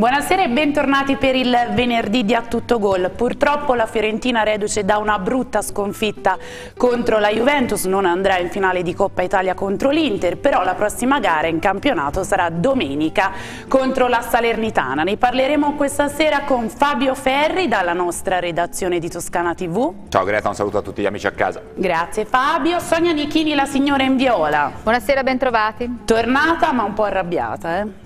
Buonasera e bentornati per il venerdì di A Tutto Gol. Purtroppo la Fiorentina reduce da una brutta sconfitta contro la Juventus, non andrà in finale di Coppa Italia contro l'Inter, però la prossima gara in campionato sarà domenica contro la Salernitana. Ne parleremo questa sera con Fabio Ferri dalla nostra redazione di Toscana TV. Ciao Greta, un saluto a tutti gli amici a casa. Grazie Fabio. Sonia Nichini, la signora in viola. Buonasera, bentrovati. Tornata ma un po' arrabbiata, eh?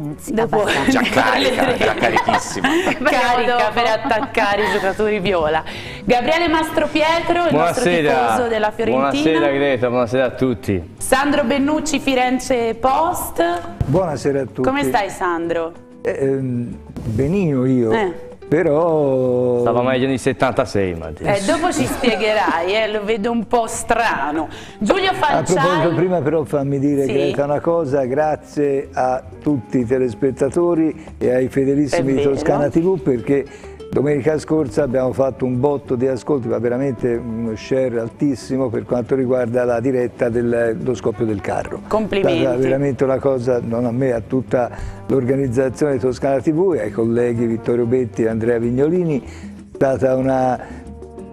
Dopo... Già carica, già carichissima. Carica per attaccare i giocatori viola. Gabriele Mastropietro, il buonasera. nostro tifoso della Fiorentina. Buonasera Greta, buonasera a tutti. Sandro Bennucci, Firenze Post. Buonasera a tutti. Come stai Sandro? Eh, ehm, benino io. Eh però... Stava meglio di 76 Mattia. Eh, dopo ci spiegherai, eh, lo vedo un po' strano. Giulio Falciani... A proposito, prima però fammi dire sì. Greta una cosa, grazie a tutti i telespettatori e ai fedelissimi di Toscana TV perché Domenica scorsa abbiamo fatto un botto di ascolti, ma veramente uno share altissimo per quanto riguarda la diretta dello scoppio del carro. Complimenti. È veramente una cosa, non a me, a tutta l'organizzazione Toscana TV ai colleghi Vittorio Betti e Andrea Vignolini, è stata una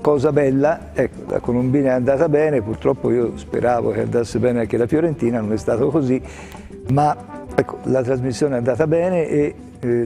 cosa bella, ecco, la Colombina è andata bene, purtroppo io speravo che andasse bene anche la Fiorentina, non è stato così, ma ecco, la trasmissione è andata bene e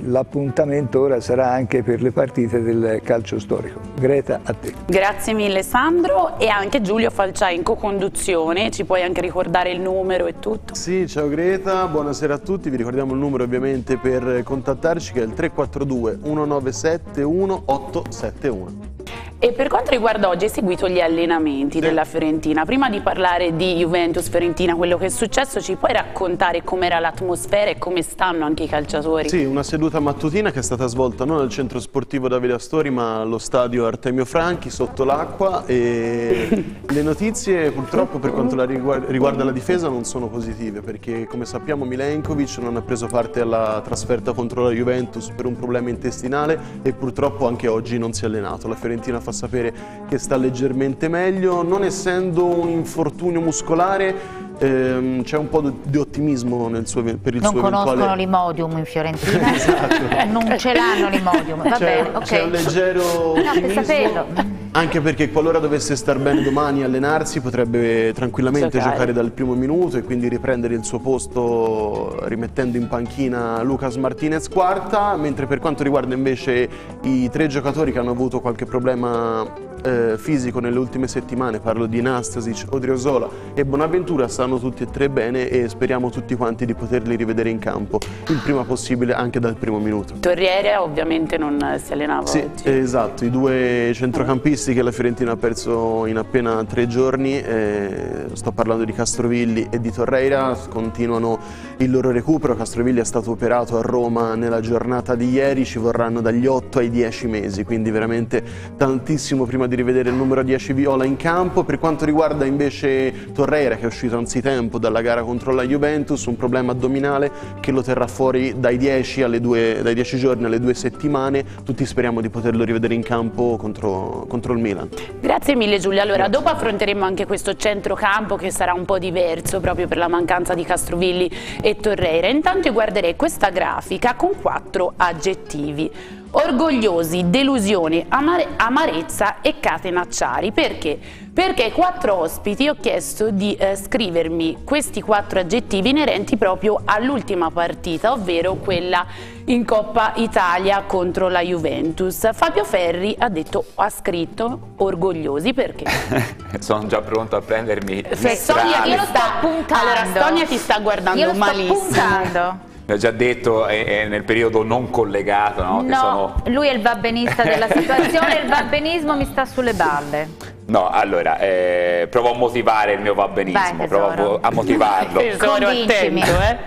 l'appuntamento ora sarà anche per le partite del calcio storico. Greta, a te. Grazie mille Sandro e anche Giulio Falciai in co-conduzione, ci puoi anche ricordare il numero e tutto? Sì, ciao Greta, buonasera a tutti, vi ricordiamo il numero ovviamente per contattarci che è il 342 197 1871. E per quanto riguarda oggi, hai seguito gli allenamenti sì. della Fiorentina. Prima di parlare di Juventus-Fiorentina, quello che è successo, ci puoi raccontare com'era l'atmosfera e come stanno anche i calciatori? Sì, una seduta mattutina che è stata svolta non al centro sportivo Davide Astori, ma allo stadio Artemio Franchi, sotto l'acqua. E le notizie purtroppo per quanto riguarda la difesa non sono positive, perché come sappiamo Milenkovic non ha preso parte alla trasferta contro la Juventus per un problema intestinale e purtroppo anche oggi non si è allenato. La Fiorentina fa sapere che sta leggermente meglio, non essendo un infortunio muscolare ehm, c'è un po' di ottimismo suo, per il non suo eventuale... Non conoscono l'imodium in Fiorentina? esatto. Non ce l'hanno l'imodium, va bene, ok. C'è un leggero ottimismo, no, anche perché qualora dovesse star bene domani allenarsi potrebbe tranquillamente giocare. giocare dal primo minuto e quindi riprendere il suo posto rimettendo in panchina Lucas Martinez quarta, mentre per quanto riguarda invece i tre giocatori che hanno avuto qualche problema eh, fisico nelle ultime settimane, parlo di Nastasic, Odriozola e Bonaventura, stanno tutti e tre bene e speriamo tutti quanti di poterli rivedere in campo il prima possibile anche dal primo minuto. Torriere ovviamente non si allenava sì, oggi. esatto, i due centrocampisti che la Fiorentina ha perso in appena tre giorni, eh, sto parlando di Castrovilli e di Torreira, continuano il loro recupero, Castrovilli è stato operato a Roma nella giornata di ieri, ci vorranno dagli 8 ai 10 mesi, quindi veramente tantissimo prima di rivedere il numero 10 Viola in campo. Per quanto riguarda invece Torreira che è uscito anzitempo dalla gara contro la Juventus, un problema addominale che lo terrà fuori dai 10, due, dai 10 giorni alle due settimane. Tutti speriamo di poterlo rivedere in campo contro, contro il Milan. Grazie mille Giulia. Allora Grazie. dopo affronteremo anche questo centrocampo che sarà un po' diverso proprio per la mancanza di Castrovilli e Torreira. Intanto io guarderei questa grafica con quattro aggettivi orgogliosi, delusione, amare amarezza e catenacciari. Perché? Perché ai quattro ospiti ho chiesto di eh, scrivermi questi quattro aggettivi inerenti proprio all'ultima partita, ovvero quella in Coppa Italia contro la Juventus. Fabio Ferri ha detto, ha scritto orgogliosi perché? Sono già pronto a prendermi Sonia, io sto puntando. Allora, Sonia ti sta guardando io malissimo. Puntando l'ha già detto, è, è, nel periodo non collegato. No, no sono... lui è il babbenista della situazione, il babbenismo mi sta sulle balle. No, allora, eh, provo a motivare il mio babbenismo, provo a motivarlo. Convincimi. eh?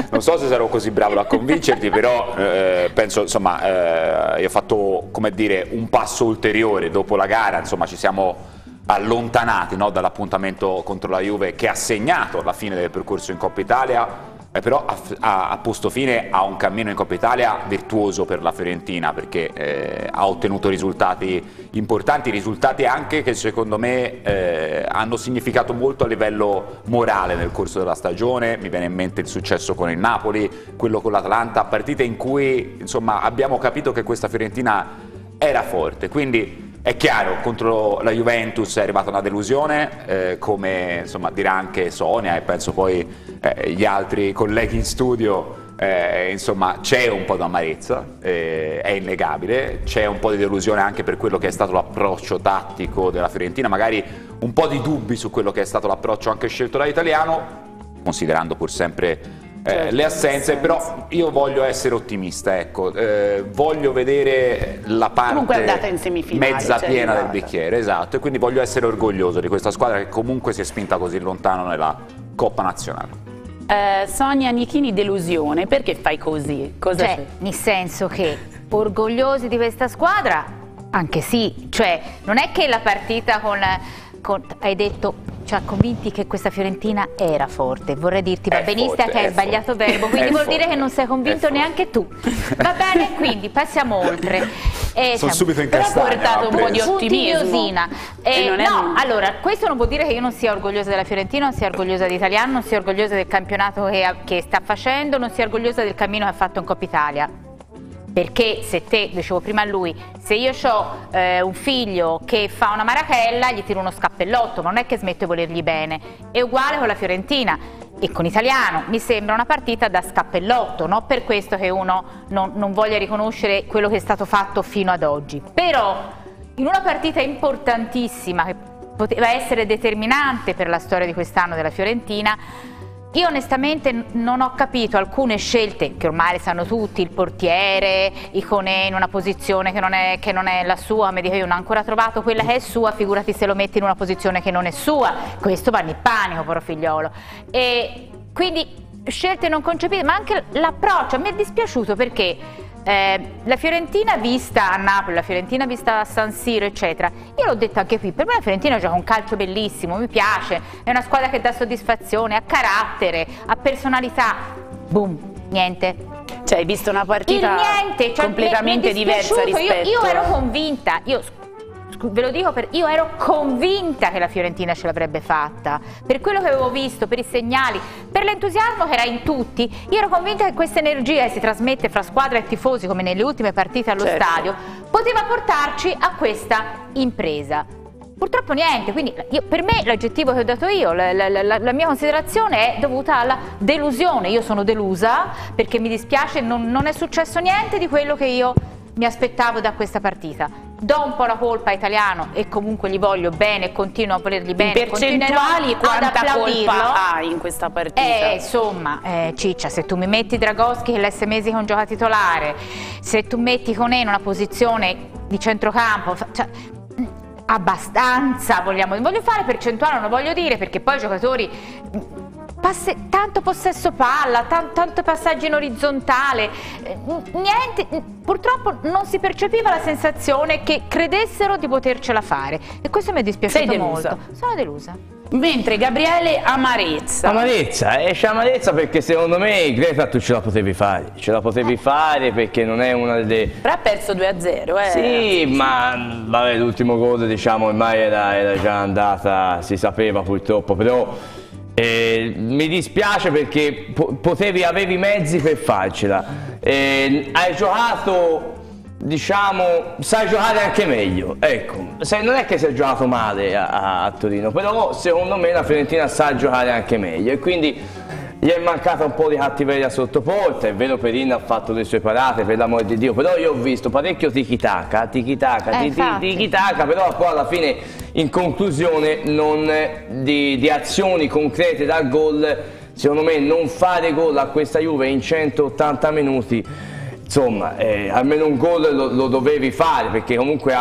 non so se sarò così bravo a convincerti, però eh, penso, insomma, eh, io ho fatto, come dire, un passo ulteriore dopo la gara, insomma, ci siamo allontanati no, dall'appuntamento contro la Juve che ha segnato la fine del percorso in Coppa Italia eh, però ha, ha, posto fine a un cammino in Coppa Italia virtuoso per la Fiorentina perché eh, ha ottenuto risultati importanti, risultati anche che secondo me eh, hanno significato molto a livello morale nel corso della stagione, mi viene in mente il successo con il Napoli, quello con l'Atalanta, partite in cui insomma, abbiamo capito che questa Fiorentina era forte, quindi è chiaro, contro la Juventus è arrivata una delusione, eh, come insomma, dirà anche Sonia e penso poi eh, gli altri colleghi in studio, eh, insomma c'è un po' d'amarezza, eh, è innegabile, c'è un po' di delusione anche per quello che è stato l'approccio tattico della Fiorentina, magari un po' di dubbi su quello che è stato l'approccio anche scelto dall'italiano, considerando pur sempre eh, certo, le assenze, però io voglio essere ottimista, ecco. eh, voglio vedere la parte mezza cioè piena del bicchiere, esatto, e quindi voglio essere orgoglioso di questa squadra che comunque si è spinta così lontano nella Coppa Nazionale. Eh, Sonia Nichini, delusione, perché fai così? Cosa cioè, nel senso che orgogliosi di questa squadra, anche sì, cioè non è che la partita con, con hai detto ci ha convinti che questa Fiorentina era forte. Vorrei dirti, va benissimo che hai sbagliato forte. verbo, quindi vuol forte. dire che non sei convinto neanche tu. Va bene, quindi passiamo oltre. Eh, Sono subito in castagna. portato un po' di ottimismo. Eh, no, un... allora, questo non vuol dire che io non sia orgogliosa della Fiorentina, non sia orgogliosa di Italiano, non sia orgogliosa del campionato che, che sta facendo, non sia orgogliosa del cammino che ha fatto in Coppa Italia perché se te, dicevo prima a lui, se io ho eh, un figlio che fa una marachella gli tiro uno scappellotto, ma non è che smetto di volergli bene, è uguale con la Fiorentina e con Italiano, mi sembra una partita da scappellotto, non per questo che uno non, non voglia riconoscere quello che è stato fatto fino ad oggi, però in una partita importantissima che poteva essere determinante per la storia di quest'anno della Fiorentina, io onestamente non ho capito alcune scelte che ormai le sanno tutti, il portiere, Iconè in una posizione che non, è, che non è la sua, mi dico io non ho ancora trovato quella che è sua, figurati se lo metti in una posizione che non è sua, questo va in panico, poro figliolo. E quindi scelte non concepite, ma anche l'approccio, mi è dispiaciuto perché eh, la Fiorentina vista a Napoli, la Fiorentina vista a San Siro, eccetera. Io l'ho detto anche qui, per me la Fiorentina gioca un calcio bellissimo, mi piace, è una squadra che dà soddisfazione, ha carattere, ha personalità. Boom, niente. Cioè hai visto una partita niente, cioè, completamente diversa rispetto... Io, io ero convinta, io ve lo dico, per, io ero convinta che la Fiorentina ce l'avrebbe fatta, per quello che avevo visto, per i segnali, per l'entusiasmo che era in tutti, io ero convinta che questa energia che si trasmette fra squadra e tifosi come nelle ultime partite allo certo. stadio poteva portarci a questa impresa. Purtroppo niente, quindi io, per me l'aggettivo che ho dato io, la, la, la, la, mia considerazione è dovuta alla delusione, io sono delusa perché mi dispiace, non, non è successo niente di quello che io mi aspettavo da questa partita. Do un po' la colpa a Italiano e comunque gli voglio bene, continuo a volergli bene. In percentuali quanta colpa hai in questa partita? Eh, insomma, eh, Ciccia, se tu mi metti Dragoschi che l'Essemesi che non gioca titolare, se tu metti Conè in una posizione di centrocampo, cioè, abbastanza vogliamo, voglio fare percentuale, non voglio dire perché poi i giocatori passe, tanto possesso palla, tan, tanto passaggio in orizzontale, eh, niente, purtroppo non si percepiva la sensazione che credessero di potercela fare e questo mi è dispiaciuto molto. Sono delusa. Mentre Gabriele amarezza. Amarezza, esce amarezza perché secondo me Greta tu ce la potevi fare, ce la potevi eh. fare perché non è una delle... Però ha perso 2-0 eh. Sì, ma vabbè l'ultimo gol diciamo ormai era, era già andata, si sapeva purtroppo, però eh, mi dispiace perché potevi, avevi i mezzi per farcela. Eh, hai giocato, diciamo, sai giocare anche meglio. Ecco, Se, non è che è giocato male a, a Torino, però secondo me la Fiorentina sa giocare anche meglio e quindi gli è mancata un po' di cattiveria sotto porta, è vero Perin ha fatto le sue parate per l'amore di Dio, però io ho visto parecchio tiki-taka, tiki-taka, eh, tiki-taka, però poi alla fine in conclusione non di, di azioni concrete dal gol, secondo me non fare gol a questa Juve in 180 minuti insomma eh, almeno un gol lo, lo, dovevi fare perché comunque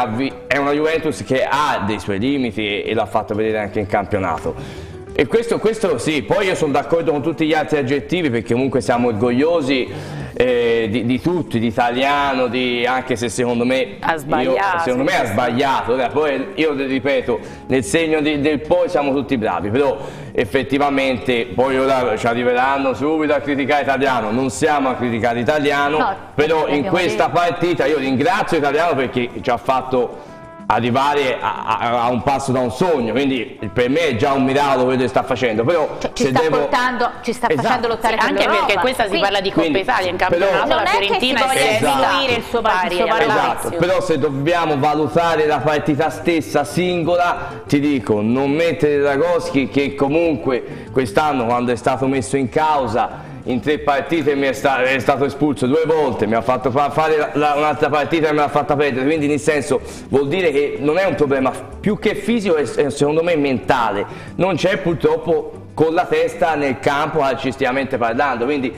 è una Juventus che ha dei suoi limiti e, e l'ha fatto vedere anche in campionato e questo, questo sì, poi io sono d'accordo con tutti gli altri aggettivi perché comunque siamo orgogliosi eh, di, di, tutti, di italiano, di, anche se secondo me ha sbagliato. Io, secondo me ha sbagliato, poi io ripeto, nel segno di, del poi siamo tutti bravi, però effettivamente poi ora ci arriveranno subito a criticare italiano, non siamo a criticare italiano, no, però in questa partita io ringrazio italiano perché ci ha fatto arrivare a, a, a, un passo da un sogno, quindi per me è già un miracolo quello che sta facendo, però cioè, ci, sta devo... portando, ci sta esatto. facendo lottare sì, anche perché questa si quindi, parla di Coppa Italia in campionato, però, la Fiorentina è, è esatto. il suo pari, esatto. però se dobbiamo valutare la partita stessa singola, ti dico, non mettere Dragoschi che comunque quest'anno quando è stato messo in causa in tre partite mi è, sta è, stato espulso due volte, mi ha fatto fa fare un'altra partita e me l'ha fatta perdere, quindi nel senso vuol dire che non è un problema più che fisico, è secondo me mentale, non c'è purtroppo con la testa nel campo calcisticamente parlando, quindi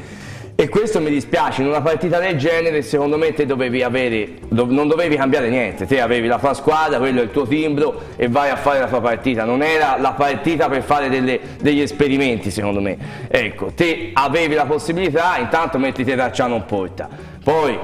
e questo mi dispiace, in una partita del genere secondo me te dovevi avere, dov non dovevi cambiare niente, te avevi la tua squadra, quello è il tuo timbro e vai a fare la tua partita, non era la partita per fare delle, degli esperimenti secondo me, ecco, te avevi la possibilità, intanto mettiti Racciano in porta, poi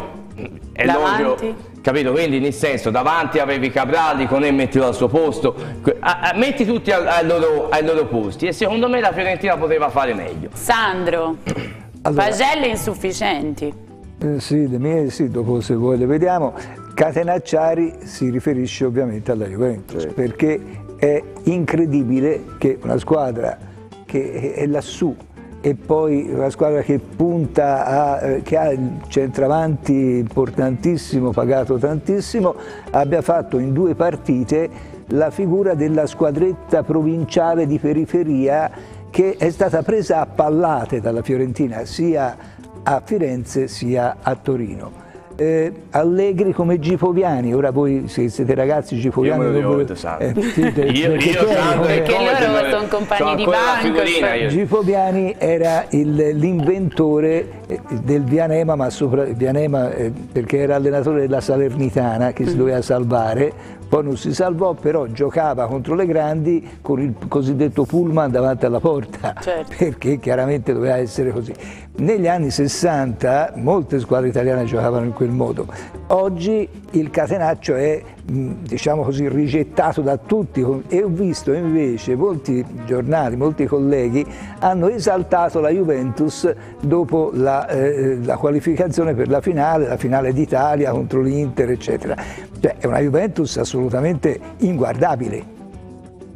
è logico, capito? Quindi nel senso davanti avevi Caprali, con E mettilo al suo posto, a, a, metti tutti ai, ai, loro, ai loro posti e secondo me la Fiorentina poteva fare meglio. Sandro. Allora, Pagelle insufficienti. Eh, sì, le mie sì, dopo se voi le vediamo. Catenacciari si riferisce ovviamente alla Juventus, sì. perché è incredibile che una squadra che è lassù e poi una squadra che punta a, eh, che ha il centravanti importantissimo, pagato tantissimo, abbia fatto in due partite la figura della squadretta provinciale di periferia che è stata presa a pallate dalla Fiorentina sia a Firenze sia a Torino. Eh, allegri come Gipoviani, ora voi se siete ragazzi Gipoviani io non volete, eh, siete, io, perché, io santo, perché loro sono compagni di banco Gipoviani era l'inventore eh, del Vianema ma sopra Vianema eh, perché era allenatore della Salernitana che si mm. doveva salvare poi non si salvò, però giocava contro le grandi con il cosiddetto pullman davanti alla porta, certo. perché chiaramente doveva essere così. Negli anni 60 molte squadre italiane giocavano in quel modo. Oggi il catenaccio è diciamo così, rigettato da tutti e ho visto invece molti giornali, molti colleghi hanno esaltato la Juventus dopo la, eh, la qualificazione per la finale, la finale d'Italia contro l'Inter eccetera. Cioè è una Juventus assolutamente inguardabile,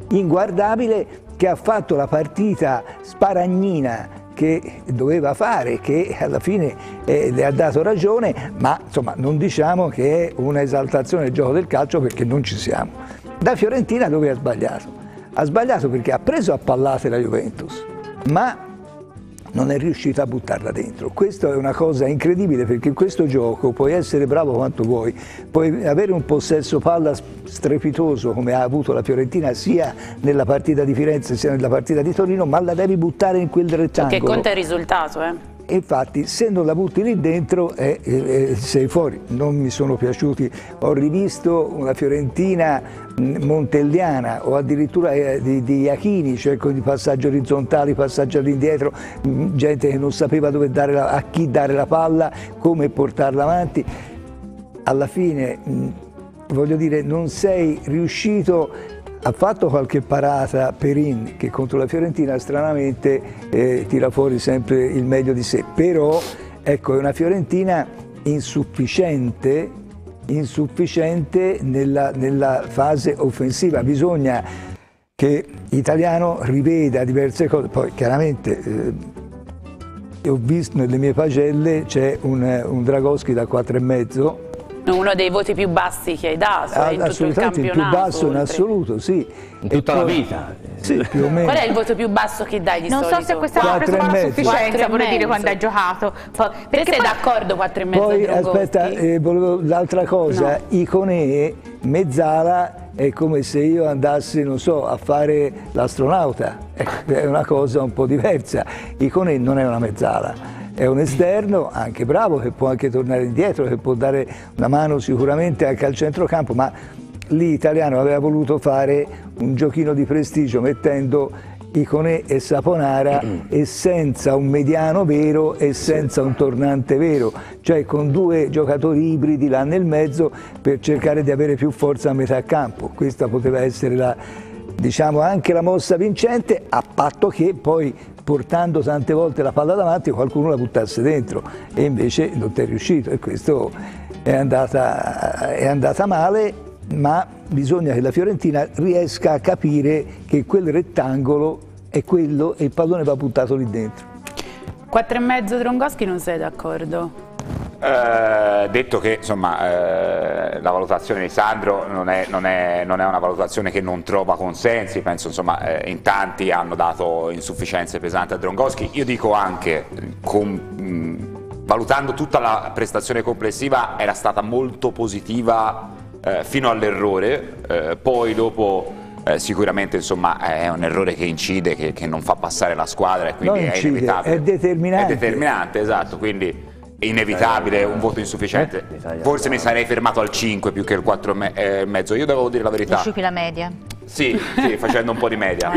inguardabile che ha fatto la partita sparagnina che doveva fare, che alla fine eh, le ha dato ragione, ma insomma non diciamo che è un'esaltazione del gioco del calcio perché non ci siamo. Da Fiorentina dove ha sbagliato? Ha sbagliato perché ha preso a pallate la Juventus, ma non è riuscito a buttarla dentro. Questa è una cosa incredibile perché in questo gioco puoi essere bravo quanto vuoi, puoi avere un possesso palla strepitoso come ha avuto la Fiorentina sia nella partita di Firenze sia nella partita di Torino, ma la devi buttare in quel rettangolo. Che conta il risultato, eh? Infatti se non la butti lì dentro eh, eh, sei fuori, non mi sono piaciuti, ho rivisto una Fiorentina mm, montelliana o addirittura eh, di, di Iachini, cioè con i passaggi orizzontali, passaggi all'indietro, mm, gente che non sapeva la, a chi dare la palla, come portarla avanti, alla fine mm, voglio dire non sei riuscito ha fatto qualche parata Perin che contro la Fiorentina stranamente eh, tira fuori sempre il meglio di sé, però ecco, è una Fiorentina insufficiente, insufficiente nella, nella fase offensiva, bisogna che l'italiano riveda diverse cose, poi chiaramente eh, ho visto nelle mie pagelle c'è un, un Dragoschi da 4,5 uno dei voti più bassi che hai dato ah, in tutto il campionato. il più basso oltre. in assoluto, sì. In tutta poi, la vita. Sì, più o meno. Qual è il voto più basso che dai di non solito? Non so se questa è la sufficienza, vorrei dire quando hai giocato. Poi, perché sei d'accordo 4 e mezzo Poi aspetta, eh, volevo l'altra cosa, no. Iconee, mezzala è come se io andassi, non so, a fare l'astronauta, è una cosa un po' diversa. Iconee non è una mezzala è un esterno anche bravo che può anche tornare indietro, che può dare una mano sicuramente anche al centrocampo, ma lì Italiano aveva voluto fare un giochino di prestigio mettendo Iconè e Saponara e senza un mediano vero e senza un tornante vero, cioè con due giocatori ibridi là nel mezzo per cercare di avere più forza a metà campo. Questa poteva essere la, diciamo, anche la mossa vincente, a patto che poi portando tante volte la palla davanti qualcuno la buttasse dentro e invece non è riuscito e questo è andata, è andata male ma bisogna che la Fiorentina riesca a capire che quel rettangolo è quello e il pallone va buttato lì dentro. Quattro e mezzo Drongoschi non sei d'accordo? Eh, detto che insomma, eh, la valutazione di Sandro non è, non, è, non è, una valutazione che non trova consensi, penso insomma, eh, in tanti hanno dato insufficienze pesanti a Drongoschi, io dico anche, con, mh, valutando tutta la prestazione complessiva, era stata molto positiva eh, fino all'errore, eh, poi dopo eh, sicuramente insomma, è un errore che incide, che, che, non fa passare la squadra e quindi non è inevitabile. È determinante. È determinante, esatto, quindi è inevitabile un voto insufficiente. Forse mi sarei fermato al 5 più che al 4 e mezzo. Io devo dire la verità. Dici la media? Sì, sì, facendo un po' di media.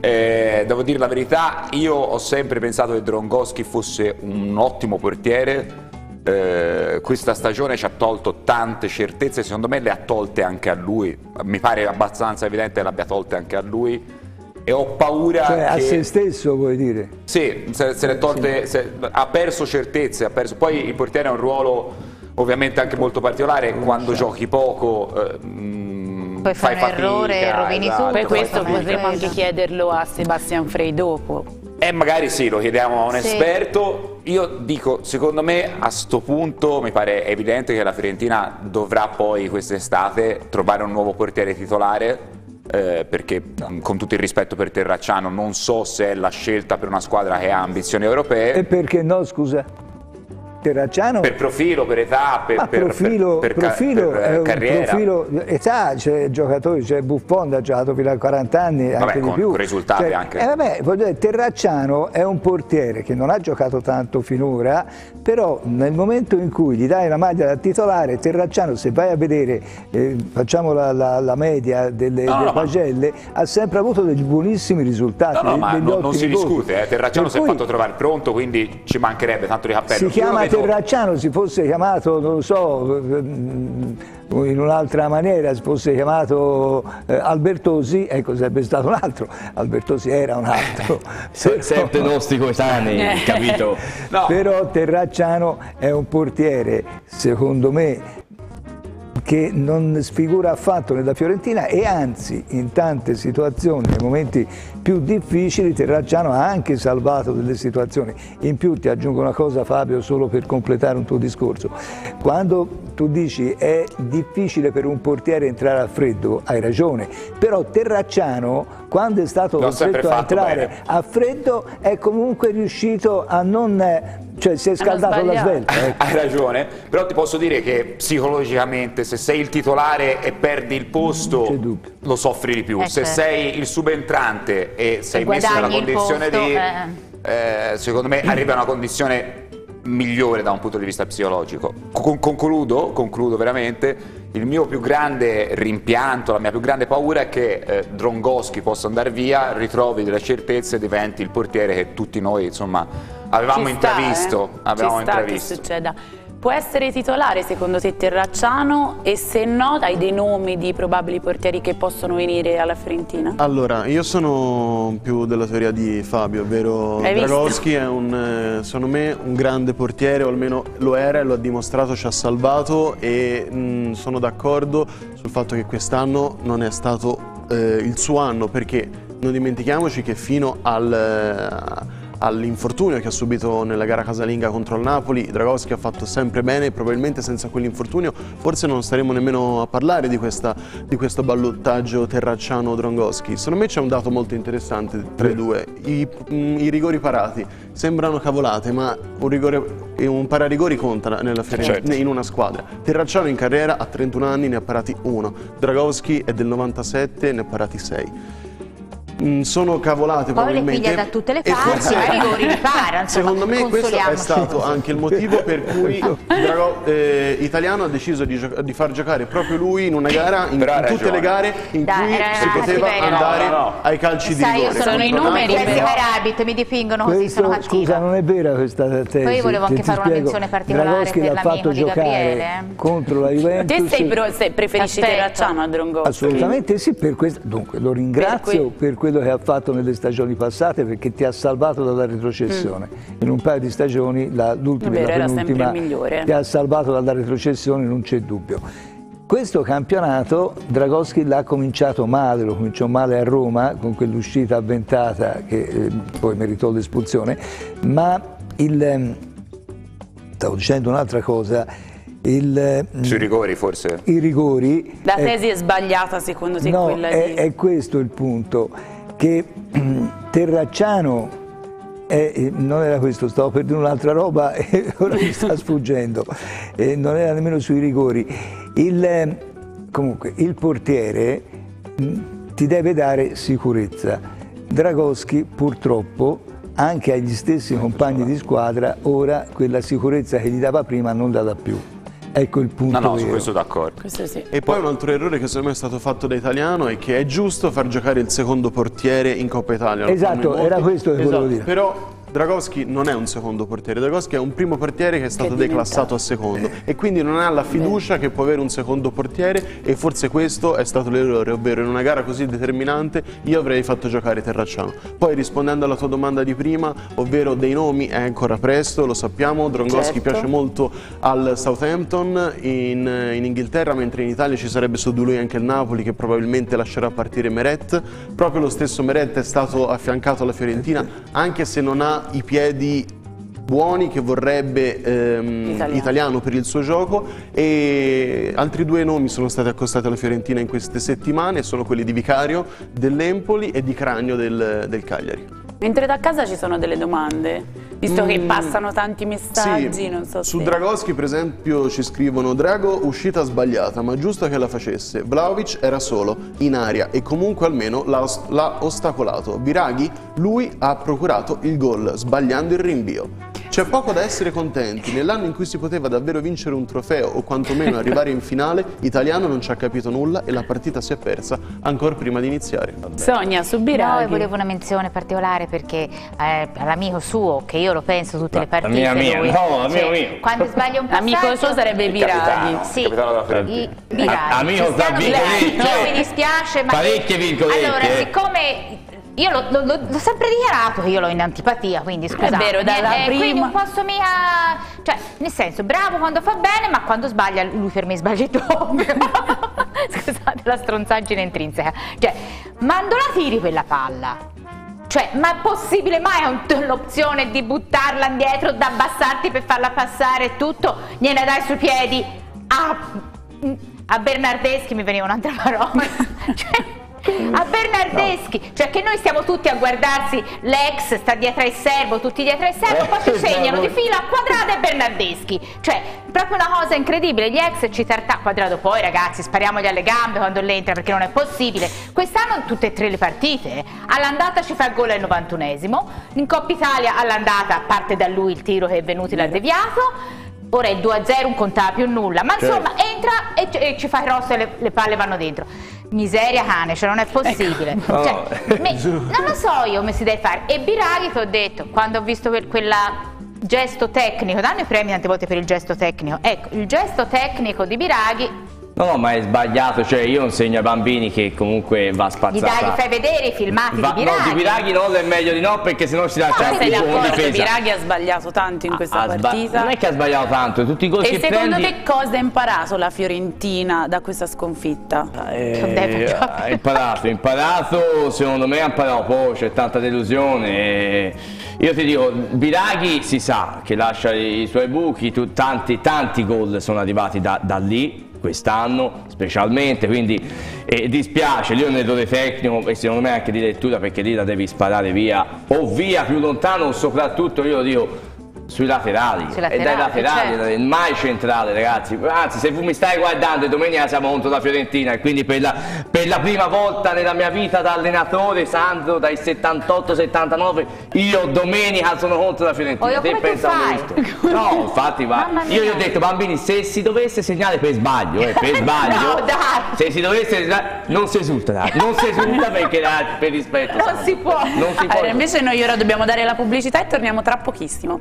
Eh, devo dire la verità, io ho sempre pensato che Drongoschi fosse un ottimo portiere. Eh, questa stagione ci ha tolto tante certezze, secondo me le ha tolte anche a lui. Mi pare abbastanza evidente che le abbia tolte anche a lui e ho paura cioè, che... a se stesso vuoi dire? Sì, se, se le tolte, se, ha perso certezze, ha perso... poi il portiere ha un ruolo ovviamente anche molto particolare, quando giochi poco... Eh, poi fai un fatica, errore e rovini esatto, tutto. Poi questo potremmo anche chiederlo a Sebastian Frey dopo. Eh, magari sì, lo chiediamo a un sì. esperto. Io dico, secondo me a sto punto mi pare evidente che la Fiorentina dovrà poi quest'estate trovare un nuovo portiere titolare eh, perché con tutto il rispetto per Terracciano non so se è la scelta per una squadra che ha ambizioni europee. E perché no, scusa? Terracciano per profilo, per età, per, per profilo, per, per, profilo per è carriera. profilo, età, c'è giocatori, c'è Buffon ha giocato fino a 40 anni, vabbè, anche con, di più. Con risultati cioè, anche. Eh, vabbè, dire, Terracciano è un portiere che non ha giocato tanto finora, però nel momento in cui gli dai la maglia da titolare, Terracciano se vai a vedere, eh, facciamo la, la, la, media delle, no, delle no, pagelle, ma... ha sempre avuto dei buonissimi risultati. No, no, ma non, non si discute, eh. Terracciano si è fatto trovare pronto, quindi ci mancherebbe tanto di cappello. Si chiama Terracciano si fosse chiamato, non lo so, in un'altra maniera, si fosse chiamato eh, Albertosi, ecco sarebbe stato un altro, Albertosi era un altro. Se, sempre nostri coetanei, capito? No. Però Terracciano è un portiere, secondo me, che non sfigura affatto nella Fiorentina e anzi in tante situazioni, nei momenti più difficili, Terracciano ha anche salvato delle situazioni. In più ti aggiungo una cosa Fabio solo per completare un tuo discorso. Quando tu dici è difficile per un portiere entrare a freddo, hai ragione, però Terracciano quando è stato costretto a entrare bene. a freddo è comunque riuscito a non cioè si è scaldato la svelta. Ecco. Hai ragione, però ti posso dire che psicologicamente se sei il titolare e perdi il posto lo soffri di più, eh se certo. sei il subentrante e sei se messo nella condizione posto, di... Eh. Eh, secondo me arriva a una condizione migliore da un punto di vista psicologico. Con concludo, concludo veramente, il mio più grande rimpianto, la mia più grande paura è che eh, Drongoschi possa andare via, ritrovi delle certezze e diventi il portiere che tutti noi insomma avevamo Ci intravisto. Sta, eh? avevamo Ci sta intravisto. che succeda. Può essere titolare secondo te Terracciano e se no dai dei nomi di probabili portieri che possono venire alla Fiorentina? Allora, io sono più della teoria di Fabio, ovvero Dragowski è un, eh, secondo me un grande portiere, o almeno lo era e lo ha dimostrato, ci ha salvato e mh, mm, sono d'accordo sul fatto che quest'anno non è stato eh, il suo anno perché non dimentichiamoci che fino al... Eh, all'infortunio che ha subito nella gara casalinga contro il Napoli, Dragowski ha fatto sempre bene, probabilmente senza quell'infortunio forse non staremo nemmeno a parlare di, questa, di questo ballottaggio Terracciano-Drongoschi. Secondo me c'è un dato molto interessante tra i due, I, mm, i rigori parati sembrano cavolate ma un, rigore, un pararigori conta nella certo. in una squadra. Terracciano in carriera a 31 anni ne ha parati uno, Dragowski è del 97 ne ha parati 6 mh, sono cavolate Poi probabilmente. le piglia da tutte le e parti, forse- magari lo ripara, Secondo me questo è stato anche il motivo per cui Drago- eh, Italiano ha deciso di, gio- di far giocare proprio lui in una gara, in, in tutte le gare in Dai, cui era si poteva cattiveria. andare No, no, ai calci di Sai, io rigore. sono i numeri, però. Rabbit mi dipingono così, sono Questo, cattiva. scusa, non è vera questa tesi. Poi io volevo che anche ti fare una spiego. menzione particolare Dragoschi per l'ha l'amico fatto di giocare Gabriele. contro la Juventus. Te sei preferisci. Terracciano a Drongoschi? Assolutamente sì, per questo. Dunque, lo ringrazio Per per, quello che ha fatto nelle stagioni passate perché ti ha salvato dalla retrocessione. In un paio di stagioni, l'ultima Mm. È e la penultima, ti ha salvato dalla retrocessione, non c'è dubbio. Questo campionato Dragoschi l'ha cominciato male, lo cominciò male a Roma con quell'uscita avventata che eh, poi meritò l'espulsione, ma il, ehm, stavo dicendo un'altra cosa, il, ehm, Sui rigori forse. i rigori... La eh, tesi è sbagliata secondo te No, quella è, di... è questo il punto, che Terracciano, è- eh, non era questo, stavo per dire un'altra roba e ora mi sta sfuggendo, Eh, non era nemmeno sui rigori. Il, eh, comunque, il portiere mh, ti deve dare sicurezza. Dragoschi purtroppo anche agli stessi compagni di squadra ora quella sicurezza che gli dava prima non la dà più. Ecco il punto No, no, su questo d'accordo. Questo sì. E poi un altro errore che secondo me è stato fatto da Italiano è che è giusto far giocare il secondo portiere in Coppa Italia. Esatto, era questo che volevo Esatto, dire. Però Dragoschi non è un secondo portiere, Dragoschi è un primo portiere che è stato è declassato a secondo e quindi non ha la fiducia che può avere un secondo portiere e forse questo è stato l'errore, ovvero in una gara così determinante io avrei fatto giocare Terracciano. Poi rispondendo alla tua domanda di prima, ovvero dei nomi è ancora presto, lo sappiamo, Dragoschi Certo. piace molto al Southampton in, in Inghilterra, mentre in Italia ci sarebbe su di lui anche il Napoli che probabilmente lascerà partire Meret. Proprio lo stesso Meret è stato affiancato alla Fiorentina, anche se non ha i piedi buoni che vorrebbe ehm, Italiano. italiano. per il suo gioco e altri due nomi sono stati accostati alla Fiorentina in queste settimane sono quelli di Vicario dell'Empoli e di Cragno del, del Cagliari Mentre da casa ci sono delle domande, visto che Mm, passano tanti messaggi, non so su se... Dragoschi per esempio ci scrivono Drago uscita sbagliata ma giusto che la facesse. Vlaovic era solo in aria e comunque almeno l'ha, os- l'ha ostacolato. Biraghi lui ha procurato il gol sbagliando il rinvio c'è poco da essere contenti. Nell'anno in cui si poteva davvero vincere un trofeo o quantomeno arrivare in finale Italiano non ci ha capito nulla e la partita si è persa ancora prima di iniziare. Sonia, su No, e volevo una menzione particolare perché eh, all'amico suo, che io lo penso tutte le partite. mia, mia, lui, no, amico mio. Quando sbaglia un passaggio... Amico suo sarebbe capitano. Sì, i- amico stanno- virgolette, No, cioè, mi dispiace, ma... parecchie virgolette, Allora, eh. siccome... Io l'ho, sempre dichiarato che io l'ho in antipatia, quindi scusate. vero, dalla Eh, Quindi prima- un po' somiglia... Cioè, nel senso, bravo quando fa bene, ma quando sbaglia, lui per me sbaglia doppio. Scusate la stronzaggine intrinseca. Cioè, ma non la tiri quella palla? Cioè, ma è possibile mai l'opzione di buttarla indietro, da abbassarti per farla passare e tutto? Gliene dai sui piedi a, a Bernardeschi, mi veniva un'altra parola. cioè, a Bernardeschi, cioè che noi stiamo tutti a guardarsi l'ex sta dietro il serbo, tutti dietro il serbo, poi ci segnano di fila Quadrado e Bernardeschi. Cioè, proprio una cosa incredibile. Gli ex ci tarta Quadrado poi, ragazzi, spariamogli alle gambe quando l'entra perché non è possibile. Quest'anno tutte e tre le partite. eh. All'andata ci fa il gol al 91esimo. In Coppa Italia all'andata parte da lui il tiro che è venuto l'ha deviato. Ora è 2-0, un contava più nulla, ma insomma entra e, ci- e ci fa il rosso e le, le palle vanno dentro. Miseria cane, cioè non è possibile. Cioè, me- non lo so io come si deve fare. E Biraghi che ho detto, quando ho visto quel quella gesto tecnico, danno i premi tante volte per il gesto tecnico. Ecco, il gesto tecnico di Biraghi, No, no, ma è sbagliato, cioè io insegno ai bambini che comunque va gli, spazzata. dai, gli fai vedere i filmati Va- di no, Biraghi. di Biraghi no, è meglio di no perché sennò si lascia Ma sei più in d'accordo? difesa. Biraghi ha sbagliato tanto in questa Ha sba- partita. Non è che ha sbagliato tanto, tutti i gol E che secondo prendi... te cosa ha imparato la Fiorentina da questa sconfitta? Eh, ha imparato, ha imparato, secondo me ha imparato, poi c'è tanta delusione. e Io ti dico, Biraghi si sa che lascia i suoi buchi, tu- tanti, tanti gol sono arrivati da, da lì quest'anno specialmente, quindi eh, dispiace, lì è un errore tecnico e secondo me anche di lettura perché lì la devi sparare via o via più lontano soprattutto io lo dico sui laterali, Sui laterali, e dai laterali, certo. mai centrale ragazzi, anzi se mi stai guardando domenica siamo contro la Fiorentina e quindi per la, per la prima volta nella mia vita da allenatore Sandro dai 78-79 io domenica sono contro la Fiorentina, Oh, io te pensa questo? No, infatti va, io gli ho detto bambini se si dovesse segnare per sbaglio, eh, per sbaglio, No, dai. se si dovesse segnare, non si esulta, non si esulta perché per rispetto. Non Sandro. si può. Non si può. Allora, invece noi ora dobbiamo dare la pubblicità e torniamo tra pochissimo.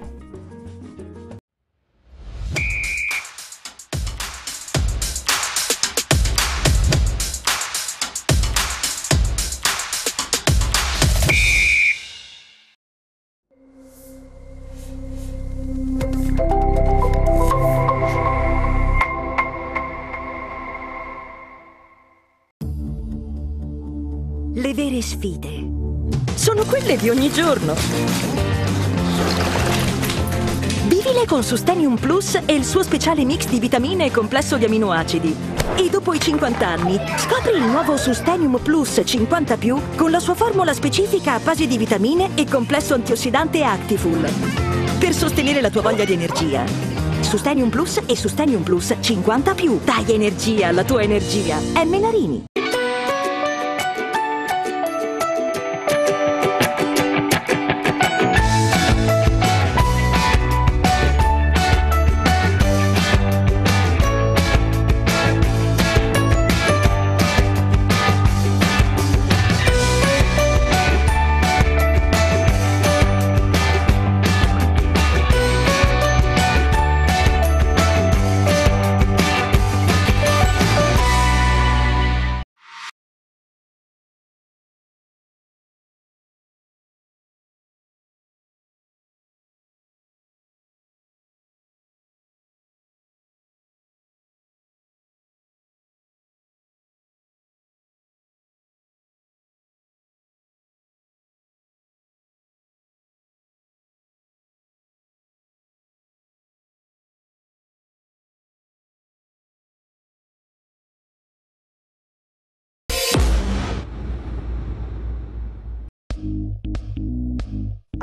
Sfide sono quelle di ogni giorno. Vivile con Sustenium Plus e il suo speciale mix di vitamine e complesso di aminoacidi. E dopo i 50 anni, scopri il nuovo Sustenium Plus 50 con la sua formula specifica a base di vitamine e complesso antiossidante Actiful. Per sostenere la tua voglia di energia. Sustenium Plus e Sustenium Plus 50 Dai energia alla tua energia. M. Narini.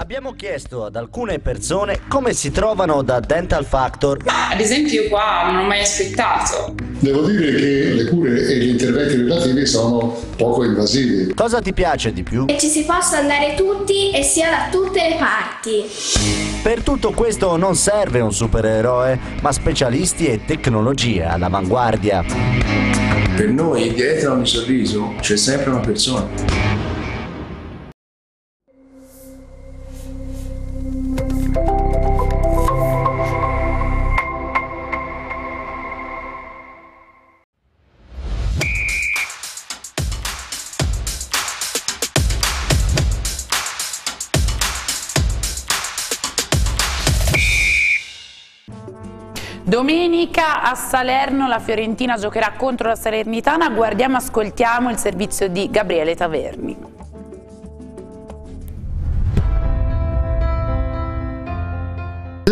Abbiamo chiesto ad alcune persone come si trovano da Dental Factor. Ad esempio qua non ho mai aspettato. Devo dire che le cure e gli interventi relativi sono poco invasivi. Cosa ti piace di più? E ci si possa andare tutti e sia da tutte le parti. Per tutto questo non serve un supereroe, ma specialisti e tecnologie all'avanguardia. Per noi dietro a ogni sorriso c'è sempre una persona. Domenica a Salerno la Fiorentina giocherà contro la Salernitana. Guardiamo, ascoltiamo il servizio di Gabriele Taverni.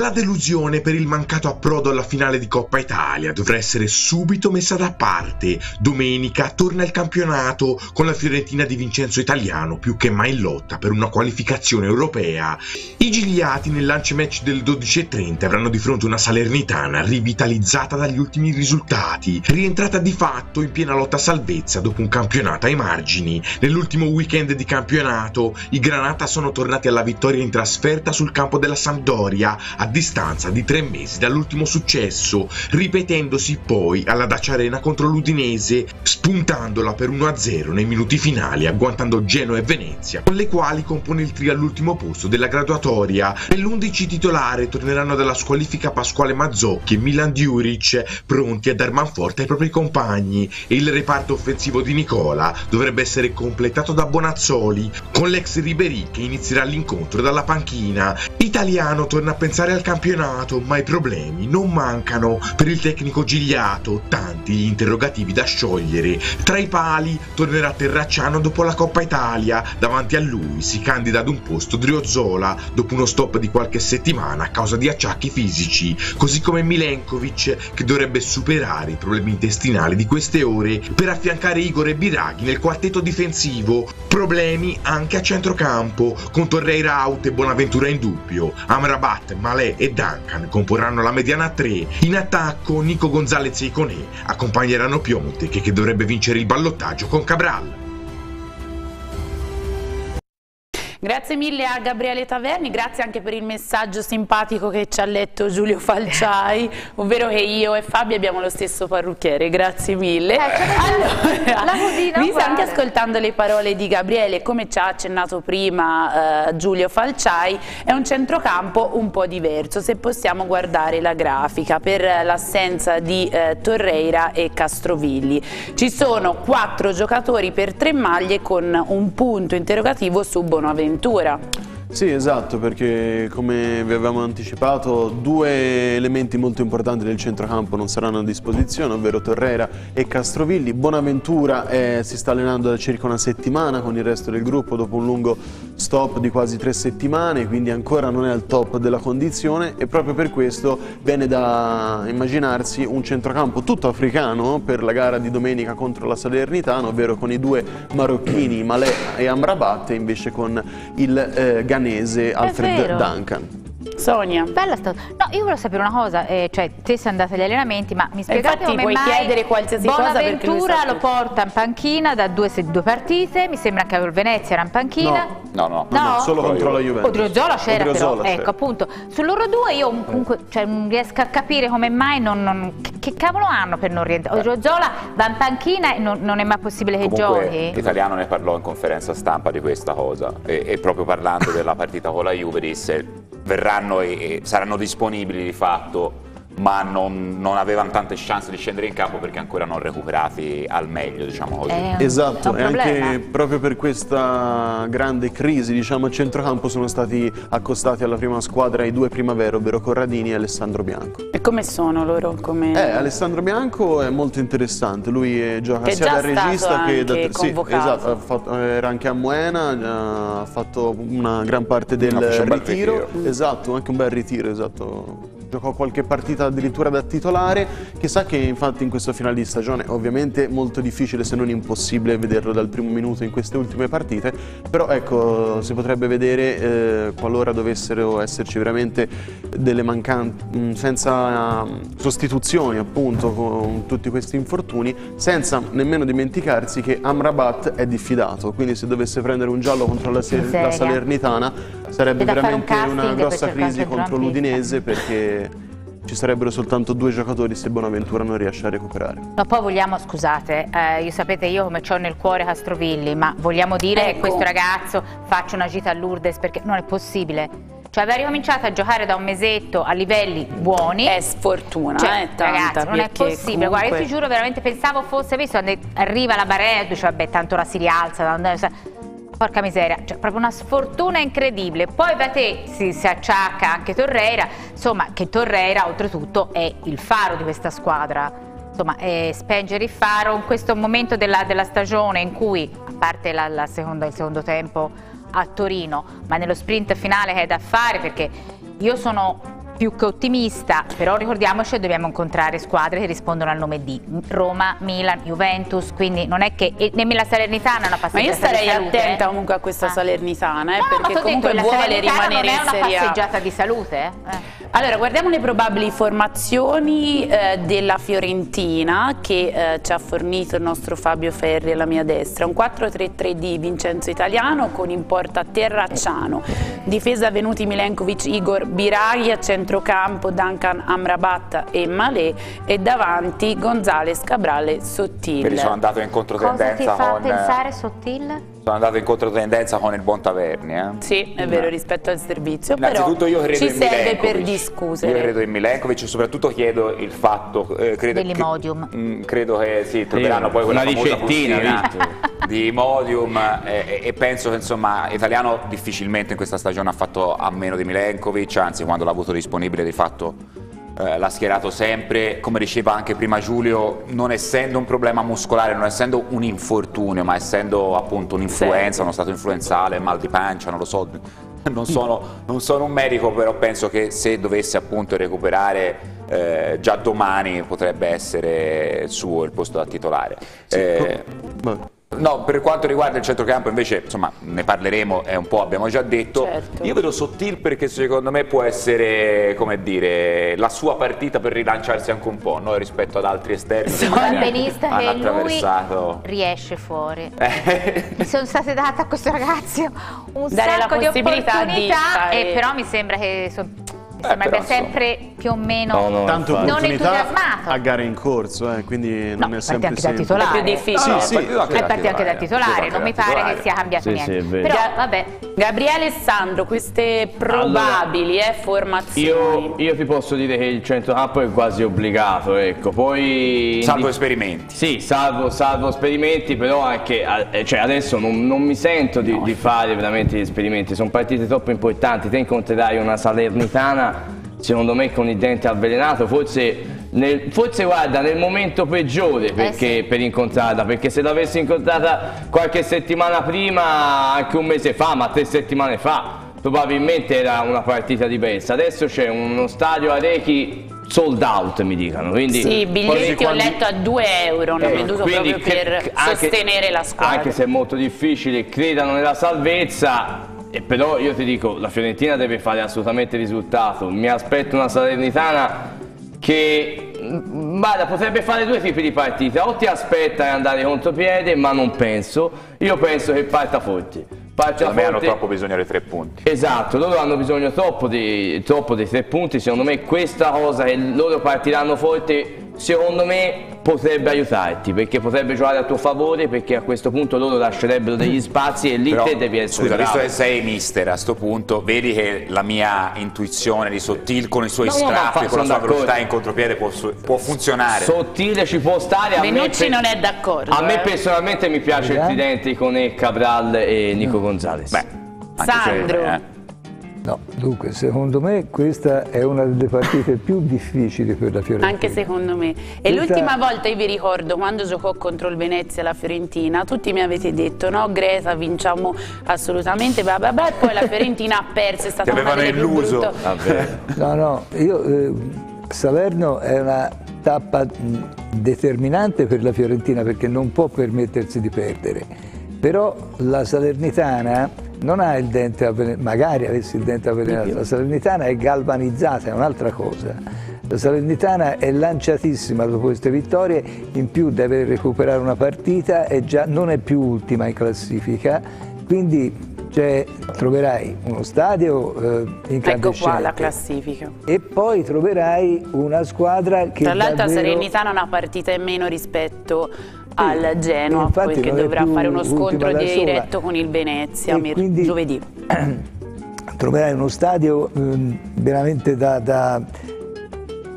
La delusione per il mancato approdo alla finale di Coppa Italia dovrà essere subito messa da parte. Domenica torna il campionato con la Fiorentina di Vincenzo Italiano più che mai in lotta per una qualificazione europea. I gigliati nel lance match del 12.30 avranno di fronte una Salernitana rivitalizzata dagli ultimi risultati, rientrata di fatto in piena lotta a salvezza dopo un campionato ai margini. Nell'ultimo weekend di campionato i Granata sono tornati alla vittoria in trasferta sul campo della Sampdoria a distanza di tre mesi dall'ultimo successo, ripetendosi poi alla Dacia Arena contro l'Udinese, spuntandola per 1-0 nei minuti finali, agguantando Genoa e Venezia, con le quali compone il trio all'ultimo posto della graduatoria. Nell'11 titolare torneranno dalla squalifica Pasquale Mazzocchi e Milan Djuric, pronti a dar manforte ai propri compagni, il reparto offensivo di Nicola dovrebbe essere completato da Bonazzoli, con l'ex Ribery che inizierà l'incontro dalla panchina. Italiano torna a pensare al campionato, ma i problemi non mancano. Per il tecnico Gigliato, tanti gli interrogativi da sciogliere. Tra i pali tornerà Terracciano dopo la Coppa Italia. Davanti a lui si candida ad un posto Driozola dopo uno stop di qualche settimana a causa di acciacchi fisici, così come Milenkovic che dovrebbe superare i problemi intestinali di queste ore per affiancare Igor e Biraghi nel quartetto difensivo. Problemi anche a centrocampo con Torreira out e Bonaventura in dubbio. Amrabat, Malek Malè e Duncan comporranno la mediana a 3. In attacco Nico Gonzalez e Iconè accompagneranno Pionte che dovrebbe vincere il ballottaggio con Cabral. Grazie mille a Gabriele Taverni, grazie anche per il messaggio simpatico che ci ha letto Giulio Falciai, ovvero che io e Fabio abbiamo lo stesso parrucchiere, grazie mille. Eh, allora, mi sta anche ascoltando le parole di Gabriele, come ci ha accennato prima eh, Giulio Falciai, è un centrocampo un po' diverso, se possiamo guardare la grafica, per l'assenza di eh, Torreira e Castrovilli. Ci sono quattro giocatori per tre maglie con un punto interrogativo su Bonaventura avventura. Sì, esatto, perché come vi avevamo anticipato, due elementi molto importanti del centrocampo non saranno a disposizione, ovvero Torrera e Castrovilli. Bonaventura eh, si sta allenando da circa una settimana con il resto del gruppo dopo un lungo stop di quasi tre settimane, quindi ancora non è al top della condizione e proprio per questo viene da immaginarsi un centrocampo tutto africano per la gara di domenica contro la Salernitana, ovvero con i due marocchini Malè e Amrabat invece con il eh, ghanese Alfred Duncan. Sonia. Bella sta... No, io volevo sapere una cosa, eh, cioè te sei andata agli allenamenti, ma mi spiegate Infatti, come puoi mai chiedere qualsiasi Bonaventura cosa lo porta in panchina da due, due partite, mi sembra che il Venezia era in panchina. No, no, no. no? solo contro la Juventus. Odriozola c'era però, ecco appunto. Su loro due io comunque cioè, non riesco a capire come mai non, non che, che, cavolo hanno per non rientrare. Odriozola va in panchina e non, non è mai possibile che Comunque, giochi. L'italiano ne parlò in conferenza stampa di questa cosa e, e proprio parlando della partita con la Juve disse verranno e, e saranno disponibili di fatto ma non, non, avevano tante chance di scendere in campo perché ancora non recuperati al meglio, diciamo così. Eh, esatto, e anche proprio per questa grande crisi, diciamo, a centrocampo sono stati accostati alla prima squadra i due primavera, ovvero Corradini e Alessandro Bianco. E come sono loro? Come... Eh, Alessandro Bianco è molto interessante, lui è, gioca che sia da regista che da... Sì, esatto, fatto, era anche a Moena, ha fatto una gran parte del no, ritiro. ritiro. Esatto, anche un bel ritiro, esatto giocò qualche partita addirittura da titolare, chissà che infatti in questo finale di stagione ovviamente molto difficile se non impossibile vederlo dal primo minuto in queste ultime partite, però ecco si potrebbe vedere eh, qualora dovessero esserci veramente delle mancanze, mm, senza uh, sostituzioni appunto con tutti questi infortuni, senza nemmeno dimenticarsi che Amrabat è diffidato, quindi se dovesse prendere un giallo contro la, la Salernitana sarebbe veramente un una grossa crisi contro l'Udinese perché ci sarebbero soltanto due giocatori se Bonaventura non riesce a recuperare. No, poi vogliamo, scusate, eh, io sapete io come ho nel cuore Castrovilli, ma vogliamo dire ecco. che questo ragazzo faccia una gita a Lourdes perché non è possibile. Cioè aver ricominciato a giocare da un mesetto a livelli buoni è sfortuna, cioè, eh, tanta, ragazzi, non è possibile. Comunque... Guarda, io ti giuro veramente pensavo fosse visto quando arriva la Barea, dice vabbè, tanto la si rialza, porca miseria, cioè proprio una sfortuna incredibile. Poi da te si, si acciacca anche Torreira, insomma che Torreira oltretutto è il faro di questa squadra. Insomma, eh, spengere il faro in questo momento della, della stagione in cui, a parte la, la seconda, il secondo tempo a Torino, ma nello sprint finale che è da fare perché io sono più che ottimista, però ricordiamoci che dobbiamo incontrare squadre che rispondono al nome di Roma, Milan, Juventus, quindi non è che nemmeno la Salernitana è una passeggiata Ma io starei attenta comunque a questa ah. Salernitana, eh, no, perché comunque detto, vuole rimanere in Serie A. non è una passeggiata di salute, eh? Allora, guardiamo le probabili formazioni eh, della Fiorentina che eh, ci ha fornito il nostro Fabio Ferri alla mia destra. Un 4-3-3 di Vincenzo Italiano con in porta Terracciano, difesa venuti Milenkovic, Igor Biraghi, a centrocampo Duncan Amrabat e Malé e davanti Gonzales, Cabrale, Sottil. Quindi sono andato in controtendenza Cosa ti fa con... pensare Sottil? Sono andato in controtendenza con il buon Taverni. Eh? Sì, è vero, rispetto al servizio, Innanzitutto però io credo ci in serve Milenkovic. per discutere. Io credo in Milenkovic e soprattutto chiedo il fatto... Eh, credo Dell'Imodium. Che, mh, credo che sì, troveranno sì, poi quella una ricettina di Imodium eh, e penso che insomma Italiano difficilmente in questa stagione ha fatto a meno di Milenkovic, anzi quando l'ha avuto disponibile di fatto eh, l'ha schierato sempre, come diceva anche prima Giulio, non essendo un problema muscolare, non essendo un infortunio, ma essendo appunto un'influenza, uno stato influenzale, mal di pancia, non lo so, non sono, non sono un medico, però penso che se dovesse appunto recuperare eh, già domani potrebbe essere suo il posto da titolare. Sì, eh, No, per quanto riguarda il centrocampo invece, insomma, ne parleremo e un po' abbiamo già detto. Certo. Io vedo Sottil perché secondo me può essere, come dire, la sua partita per rilanciarsi anche un po', no? rispetto ad altri esterni che Sono benista che lui attraversato. riesce fuori. Eh, Mi sono state date a questo ragazzo un Dare sacco di di opportunità fare- e però mi sembra che so- Eh, sembra però, abbia sempre più o meno No, no, infatti. non entusiasmato. a gare in corso, eh, quindi non No, è sempre anche da titolare. È più difficile. No, no, Sì, anche È da partito anche da titolare, non mi pare che sia cambiato Sì, niente. sì, è. Però vabbè, Gabriele Sandro, queste probabili eh, formazioni. Io, io ti posso dire che il centrocampo è quasi obbligato, ecco. Poi. Salvo esperimenti. Sì, salvo, salvo esperimenti, però anche eh, cioè adesso non, non mi sento di, di fare veramente gli esperimenti, sono partite troppo importanti. Te incontrerai una Salernitana, secondo me, con il dente avvelenato, forse. Nel, forse guarda nel momento peggiore perché, sì. per incontrarla perché se l'avessi incontrata qualche settimana prima anche un mese fa ma tre settimane fa probabilmente era una partita diversa adesso c'è uno stadio a Rechi sold out mi dicono quindi Sì, biglietti ho letto a 2 euro, hanno eh, venduto proprio per anche- sostenere la squadra. Anche se è molto difficile, credano nella salvezza. E però io ti dico, la Fiorentina deve fare assolutamente risultato. Mi aspetto una Salernitana che mm, guarda, potrebbe fare due tipi di partita. O ti aspetta e andare contropiede, ma non penso. Io penso che parta forte. Parta Secondo me hanno troppo bisogno dei tre punti. Esatto, loro hanno bisogno troppo, di, troppo dei tre punti, secondo me questa cosa che loro partiranno forte, secondo me potrebbe aiutarti, perché potrebbe giocare a tuo favore, perché a questo punto loro lascerebbero degli spazi e lì Però, te devi essere scusa, visto bravo. che sei mister a sto punto, vedi che la mia intuizione di Sottil con i suoi No, fa- con la sua velocità in contropiede può, può funzionare. Sottile ci può stare, a me, Benucci non è d'accordo. a me eh. personalmente mi piace il tridente con E, Cabral e Nico Gonzalez. Beh, anche se- Sandro. eh. No, dunque, secondo me questa è una delle partite più difficili per la Fiorentina. Anche secondo me. E Questa- l'ultima volta io vi ricordo quando giocò contro il Venezia la Fiorentina, tutti mi avete detto no Greta vinciamo assolutamente, bla bla bla, e poi la Fiorentina ha perso, è stata Ti avevano illuso. Vabbè. No, no, io, eh, Salerno è una tappa mh, determinante per la Fiorentina perché non può permettersi di perdere, però la Salernitana non ha il dente avvelenato, magari avesse il dente avvelenato, la Salernitana è galvanizzata, è un'altra cosa. La Salernitana è lanciatissima dopo queste vittorie, in più deve recuperare una partita e già non è più ultima in classifica, quindi cioè, troverai uno stadio eh, Ecco incandescente. qua la classifica. E poi troverai una squadra che Tra l'altro la davvero... Salernitana ha una partita in meno rispetto al Genoa, infatti che dovrà fare uno scontro diretto con il Venezia quindi- giovedì. troverai uno stadio ehm, veramente da, da-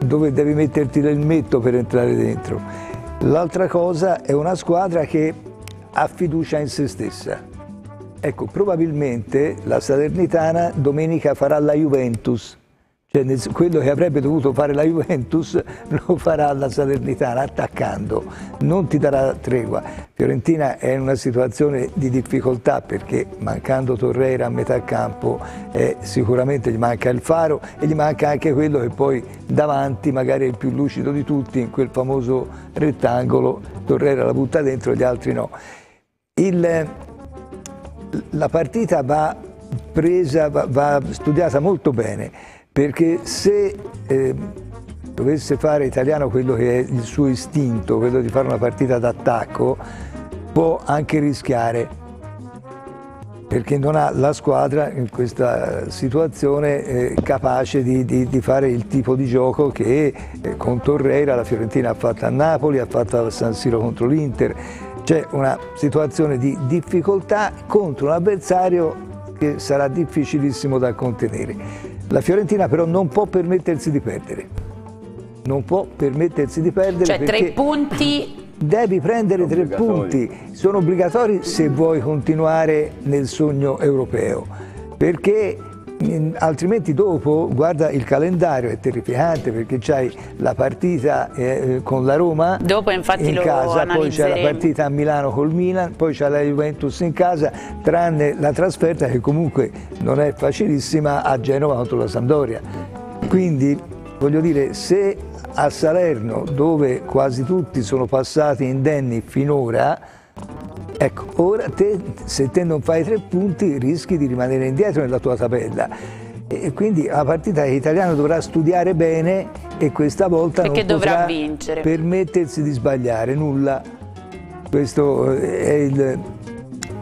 dove devi metterti l'elmetto per entrare dentro. L'altra cosa è una squadra che ha fiducia in se stessa. Ecco, probabilmente la Salernitana domenica farà la Juventus, cioè quello che avrebbe dovuto fare la Juventus lo farà la Salernitana attaccando, non ti darà tregua. Fiorentina è in una situazione di difficoltà perché mancando Torreira a metà campo eh, sicuramente gli manca il faro e gli manca anche quello che poi davanti magari è il più lucido di tutti in quel famoso rettangolo, Torreira la butta dentro, gli altri no. Il, la partita va presa, va, va studiata molto bene, perché se eh, dovesse fare italiano quello che è il suo istinto, quello di fare una partita d'attacco, può anche rischiare, perché non ha la squadra in questa situazione eh, capace di, di- di fare il tipo di gioco che eh, con Torreira la Fiorentina ha fatto a Napoli, ha fatto a San Siro contro l'Inter. C'è una situazione di difficoltà contro un avversario che sarà difficilissimo da contenere. La Fiorentina però non può permettersi di perdere. Non può permettersi di perdere Cioè tre punti devi prendere tre punti. Sono obbligatori se vuoi continuare nel sogno europeo. Perché altrimenti dopo, guarda il calendario, è terrificante perché c'hai la partita eh, con la Roma Dopo, infatti, in casa, poi c'è la partita a Milano col Milan, poi c'è la Juventus in casa, tranne la trasferta che comunque non è facilissima a Genova contro la Sampdoria. Quindi voglio dire, se a Salerno, dove quasi tutti sono passati indenni finora, Ecco, ora te, se te non fai tre punti rischi di rimanere indietro nella tua tabella. E quindi la partita italiana dovrà studiare bene e questa volta Perché non dovrà vincere. permettersi di sbagliare nulla. Questo è, il-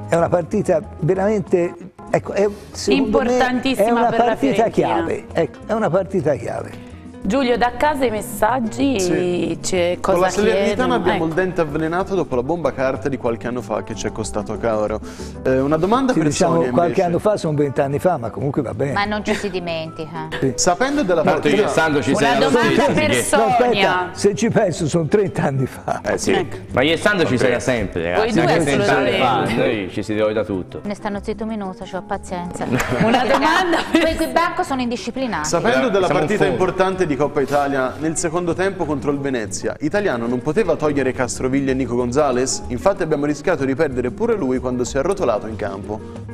è una partita veramente ecco, è, Importantissima è una partita chiave. Ecco, è una partita chiave. Giulio, da casa i messaggi, Sì. c'è cosa Con la Salernitana abbiamo Ecco. il dente avvelenato dopo la bomba carta di qualche anno fa che ci è costato caro. Eh, una domanda Sì, per diciamo, Sonia qualche invece. anno fa sono vent'anni fa, ma comunque va bene. Ma non ci si dimentica. Sapendo della e partita Sandro ci Una domanda per Sonia. No, aspetta, se ci penso sono 30 anni fa. Eh sì. Ma io e Sandro ci siamo sempre, ragazzi. Voi due anche 30 anni fa, noi ci si deve da tutto. Ne stanno zitto un minuto, ho pazienza. Una domanda qui banco sono indisciplinati. Sapendo della partita importante di Coppa Italia nel secondo tempo contro il Venezia, Italiano non poteva togliere Castroviglia e Nico Gonzalez? Infatti abbiamo rischiato di perdere pure lui quando si è arrotolato in campo.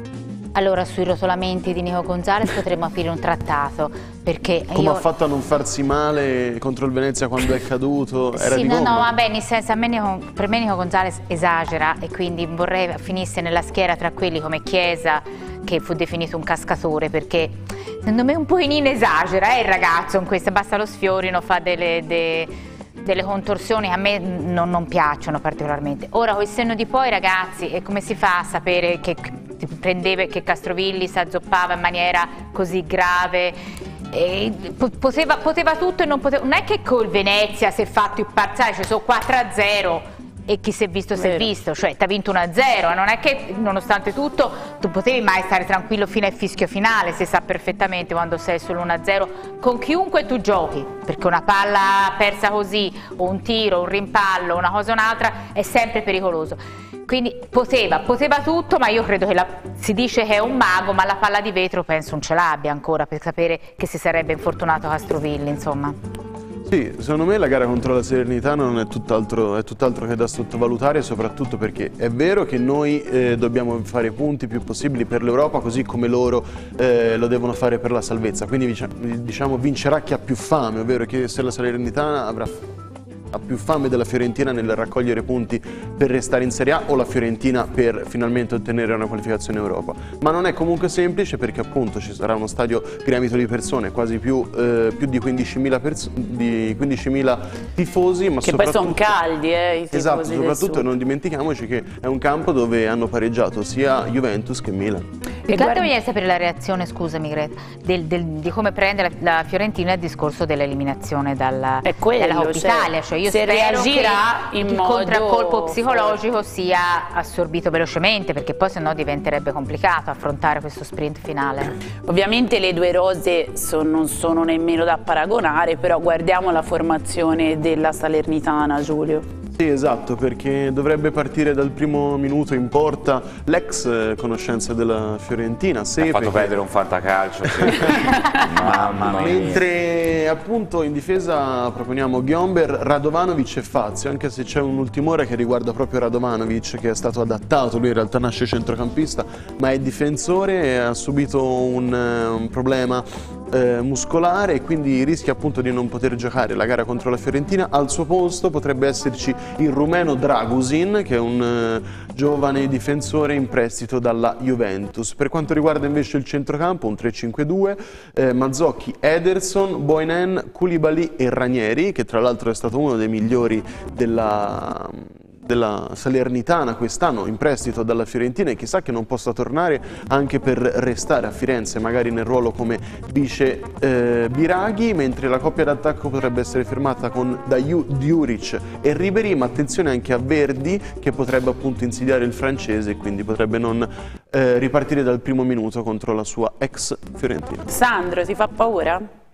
Allora, sui rotolamenti di Nico Gonzalez potremmo aprire un trattato, perché Come io... ha fatto a non farsi male contro il Venezia quando è caduto? Era sì, di no, gomma. no, vabbè, nel senso, a me Nico- per me Nico Gonzalez esagera e quindi vorrei finisse nella schiera tra quelli come Chiesa, che fu definito un cascatore, perché secondo me un pochino esagera, è il ragazzo in questo, basta lo sfiorino, fa delle, de- delle contorsioni a me non, non piacciono particolarmente. Ora, col senno di poi, ragazzi, e come si fa a sapere che prendeva, che Castrovilli si azzoppava in maniera così grave? Po- poteva, poteva tutto e non poteva. Non è che col Venezia si è fatto il parziale, ci sono 4 a 0 e chi si è visto si è visto, cioè ti ha vinto 1 a 0, non è che nonostante tutto tu potevi mai stare tranquillo fino al fischio finale, si sa perfettamente quando sei solo 1 a 0 con chiunque tu giochi, perché una palla persa così o un tiro, un rimpallo, una cosa o un'altra è sempre pericoloso. Quindi poteva, poteva tutto, ma io credo che la- si dice che è un mago, ma la palla di vetro penso non ce l'abbia ancora per sapere che si sarebbe infortunato Castrovilli, insomma. Sì, secondo me la gara contro la Salernitana è tutt'altro, tutt'altro che da sottovalutare, soprattutto perché è vero che noi eh, dobbiamo fare punti più possibili per l'Europa, così come loro eh, lo devono fare per la salvezza. Quindi dicia- diciamo vincerà chi ha più fame, ovvero che se la Salernitana avrà ha più fame della Fiorentina nel raccogliere punti per restare in Serie A o la Fiorentina per finalmente ottenere una qualificazione in Europa. Ma non è comunque semplice perché appunto ci sarà uno stadio gremito di persone, quasi più, eh, più di 15.000 perso- di 15.000 tifosi, ma Che poi sono soprattutto... caldi, eh, i tifosi Esatto, soprattutto non dimentichiamoci che è un campo dove hanno pareggiato sia Juventus che Milan. Altro voglio sapere la reazione, scusami Greta, del- del- di come prende la, la Fiorentina il discorso dell'eliminazione dalla, quello, dalla Coppa cioè, Italia. Cioè io se spero reagirà che in il modo contraccolpo psicologico sia assorbito velocemente, perché poi sennò diventerebbe complicato affrontare questo sprint finale. Ovviamente le due rose son- non sono nemmeno da paragonare, però guardiamo la formazione della Salernitana, Giulio. Sì, esatto, perché dovrebbe partire dal primo minuto in porta l'ex eh, conoscenza della Fiorentina, Ha Sepe, fatto che- perdere un fantacalcio. sì. Mamma mia. Mentre appunto in difesa proponiamo Ghiomber, Radovanovic e Fazio, anche se c'è un'ultima che riguarda proprio Radovanovic che è stato adattato, lui in realtà nasce centrocampista ma è difensore e ha subito un, eh, un problema eh, muscolare e quindi rischia appunto di non poter giocare la gara contro la Fiorentina. Al suo posto potrebbe esserci il rumeno Dragusin che è un eh, giovane difensore in prestito dalla Juventus. Per quanto riguarda invece il centrocampo, un 3-5-2, eh, Mazzocchi, Ederson, Boinen, Koulibaly e Ranieri, che tra l'altro è stato uno dei migliori della, della Salernitana quest'anno in prestito dalla Fiorentina e chissà che non possa tornare anche per restare a Firenze, magari nel ruolo come vice eh, Biraghi, mentre la coppia d'attacco potrebbe essere firmata con Dayu Djuric e Ribery, ma attenzione anche a Verdi che potrebbe appunto insidiare il francese e quindi potrebbe non eh, ripartire dal primo minuto contro la sua ex Fiorentina. Sandro, ti fa paura?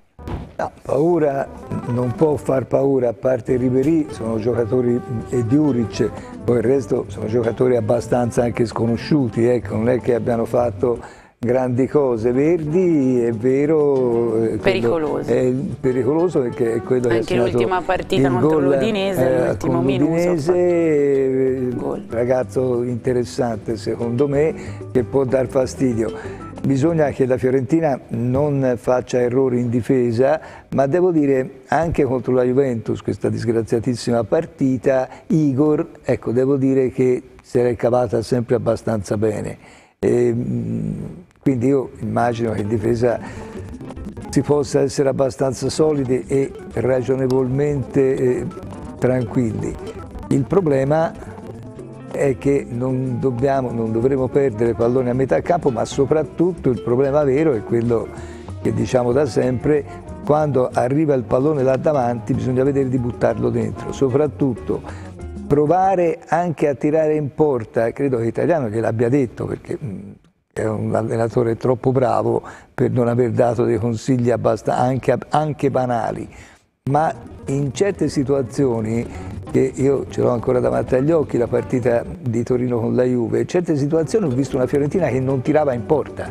No, paura non può far paura, a parte Ribery, sono giocatori e Diuric, poi il resto sono giocatori abbastanza anche sconosciuti, ecco, non è che abbiano fatto grandi cose. Verdi è vero, eh, Pericoloso. È pericoloso perché è quello che ha Anche l'ultima partita contro l'Udinese, eh, l'ultimo minuto, l'Udinese, eh, ragazzo interessante secondo me che può dar fastidio. Bisogna che la Fiorentina non faccia errori in difesa, ma devo dire anche contro la Juventus, questa disgraziatissima partita, Igor, ecco, devo dire che si era cavata sempre abbastanza bene. E, quindi io immagino che in difesa si possa essere abbastanza solidi e ragionevolmente eh, tranquilli. Il problema è che non, dobbiamo, non dovremo perdere palloni a metà campo, ma soprattutto il problema vero è quello che diciamo da sempre, quando arriva il pallone là davanti bisogna vedere di buttarlo dentro, soprattutto provare anche a tirare in porta, credo che Italiano gliel'abbia detto perché è un allenatore troppo bravo per non aver dato dei consigli anche, anche banali, ma in certe situazioni, che io ce l'ho ancora davanti agli occhi, la partita di Torino con la Juve, in certe situazioni ho visto una Fiorentina che non tirava in porta.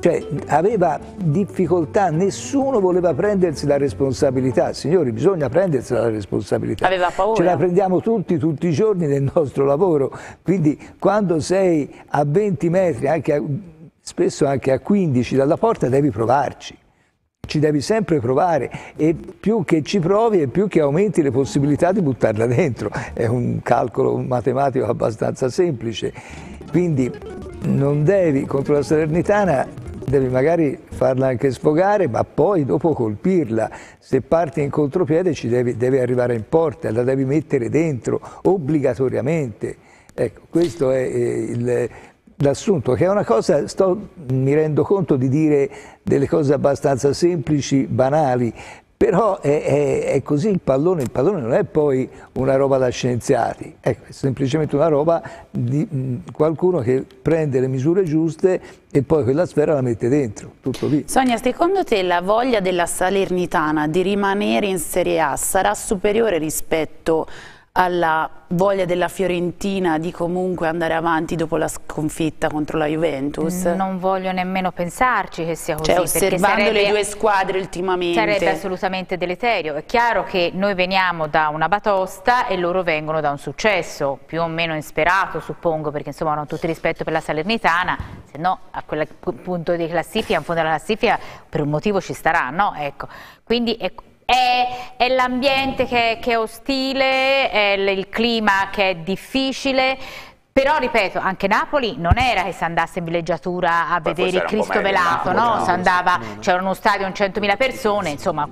Cioè aveva difficoltà, nessuno voleva prendersi la responsabilità, signori bisogna prendersi la responsabilità, aveva paura. ce la prendiamo tutti, tutti i giorni nel nostro lavoro, quindi quando sei a 20 metri, anche a, spesso anche a 15 dalla porta devi provarci ci devi sempre provare e più che ci provi e più che aumenti le possibilità di buttarla dentro. È un calcolo matematico abbastanza semplice. Quindi non devi contro la Salernitana devi magari farla anche sfogare, ma poi dopo colpirla. Se parti in contropiede ci devi, devi arrivare in porta, la devi mettere dentro obbligatoriamente. Ecco, questo è il, l'assunto, che è una cosa, sto, mi rendo conto di dire delle cose abbastanza semplici, banali, però è, è, è, così il pallone, il pallone non è poi una roba da scienziati, ecco, è semplicemente una roba di mh, qualcuno che prende le misure giuste e poi quella sfera la mette dentro, tutto lì. Sonia, secondo te la voglia della Salernitana di rimanere in Serie A sarà superiore rispetto alla voglia della Fiorentina di comunque andare avanti dopo la sconfitta contro la Juventus? Non voglio nemmeno pensarci che sia così. Cioè osservando sarebbe, le due squadre ultimamente. Sarebbe assolutamente deleterio. È chiaro che noi veniamo da una batosta e loro vengono da un successo, più o meno insperato suppongo, perché insomma hanno tutto il rispetto per la Salernitana, se no a quel punto di classifica, in fondo alla classifica, per un motivo ci starà, no? Ecco. Quindi è, è, è l'ambiente che, che, è ostile, è il clima che è difficile, però ripeto, anche Napoli non era che si andasse in villeggiatura a vedere il Cristo velato, no? c'era uno stadio con 100.000 persone, insomma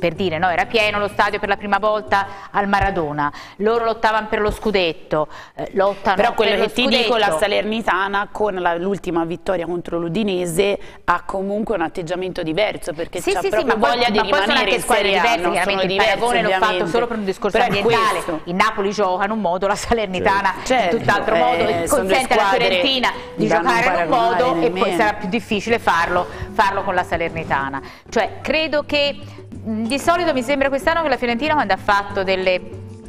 per dire, no, era pieno lo stadio per la prima volta al Maradona, loro lottavano per lo scudetto, eh, lottano Però quello per che ti scudetto. dico, la Salernitana con l'ultima vittoria contro l'Udinese ha comunque un atteggiamento diverso perché sì, c'ha sì, proprio sì, voglia poi, di rimanere in Serie A, diverse, chiaramente il paragone l'ho fatto solo per un discorso Però ambientale, il Napoli gioca in un modo, la Salernitana certo. in tutt'altro eh, modo, consente alla Fiorentina di giocare in un modo nemmeno. e poi sarà più difficile farlo, farlo con la Salernitana. Cioè credo che di solito mi sembra quest'anno che la Fiorentina quando ha fatto delle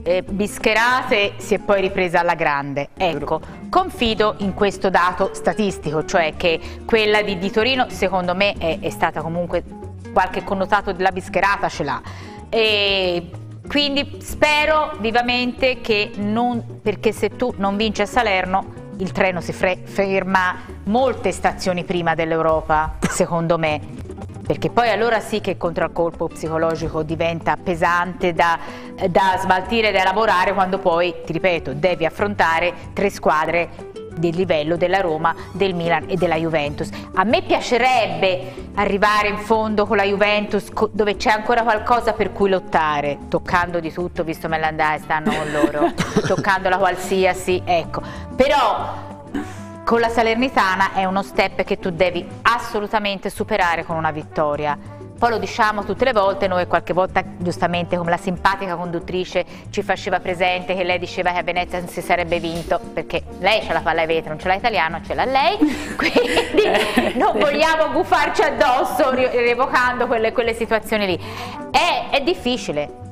eh, bischerate si è poi ripresa alla grande. Ecco, confido in questo dato statistico, cioè che quella di, di Torino secondo me è, è, stata comunque qualche connotato della bischerata ce l'ha. Quindi spero vivamente che non, perché se tu non vinci a Salerno il treno si ferma molte stazioni prima dell'Europa, secondo me perché poi allora sì che il contraccolpo psicologico diventa pesante da, da smaltire e da elaborare quando poi, ti ripeto, devi affrontare tre squadre del livello della Roma, del Milan e della Juventus. A me piacerebbe arrivare in fondo con la Juventus dove c'è ancora qualcosa per cui lottare, toccando di tutto, visto Melandai stanno con loro, toccando la qualsiasi, ecco. Però con la Salernitana è uno step che tu devi assolutamente superare con una vittoria. Poi lo diciamo tutte le volte, noi qualche volta giustamente come la simpatica conduttrice ci faceva presente che lei diceva che a Venezia non si sarebbe vinto perché lei ce la palla ai vetri, non ce l'ha italiano, ce l'ha lei, quindi non vogliamo buffarci addosso rievocando quelle, quelle situazioni lì. È, è difficile,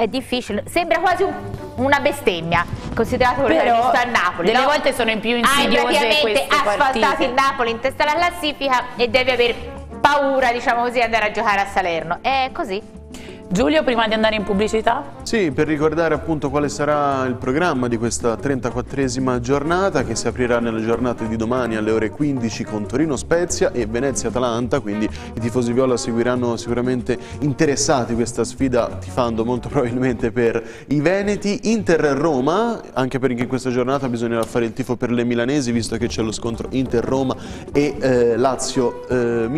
è difficile, sembra quasi un, una bestemmia, considerato quello Però, che hai visto a Napoli. Delle no? volte sono in più insidiose Hai queste asfaltato il Napoli in testa alla classifica e devi aver paura, diciamo così, di andare a giocare a Salerno. È così. Giulio, prima di andare in pubblicità? Sì, per ricordare appunto quale sarà il programma di questa 34esima giornata che si aprirà nella giornata di domani alle ore 15 con Torino Spezia e Venezia Atalanta, quindi i tifosi viola seguiranno sicuramente interessati questa sfida tifando molto probabilmente per i Veneti. Inter Roma, anche perché in questa giornata bisognerà fare il tifo per le milanesi visto che c'è lo scontro Inter Roma e eh, Lazio eh,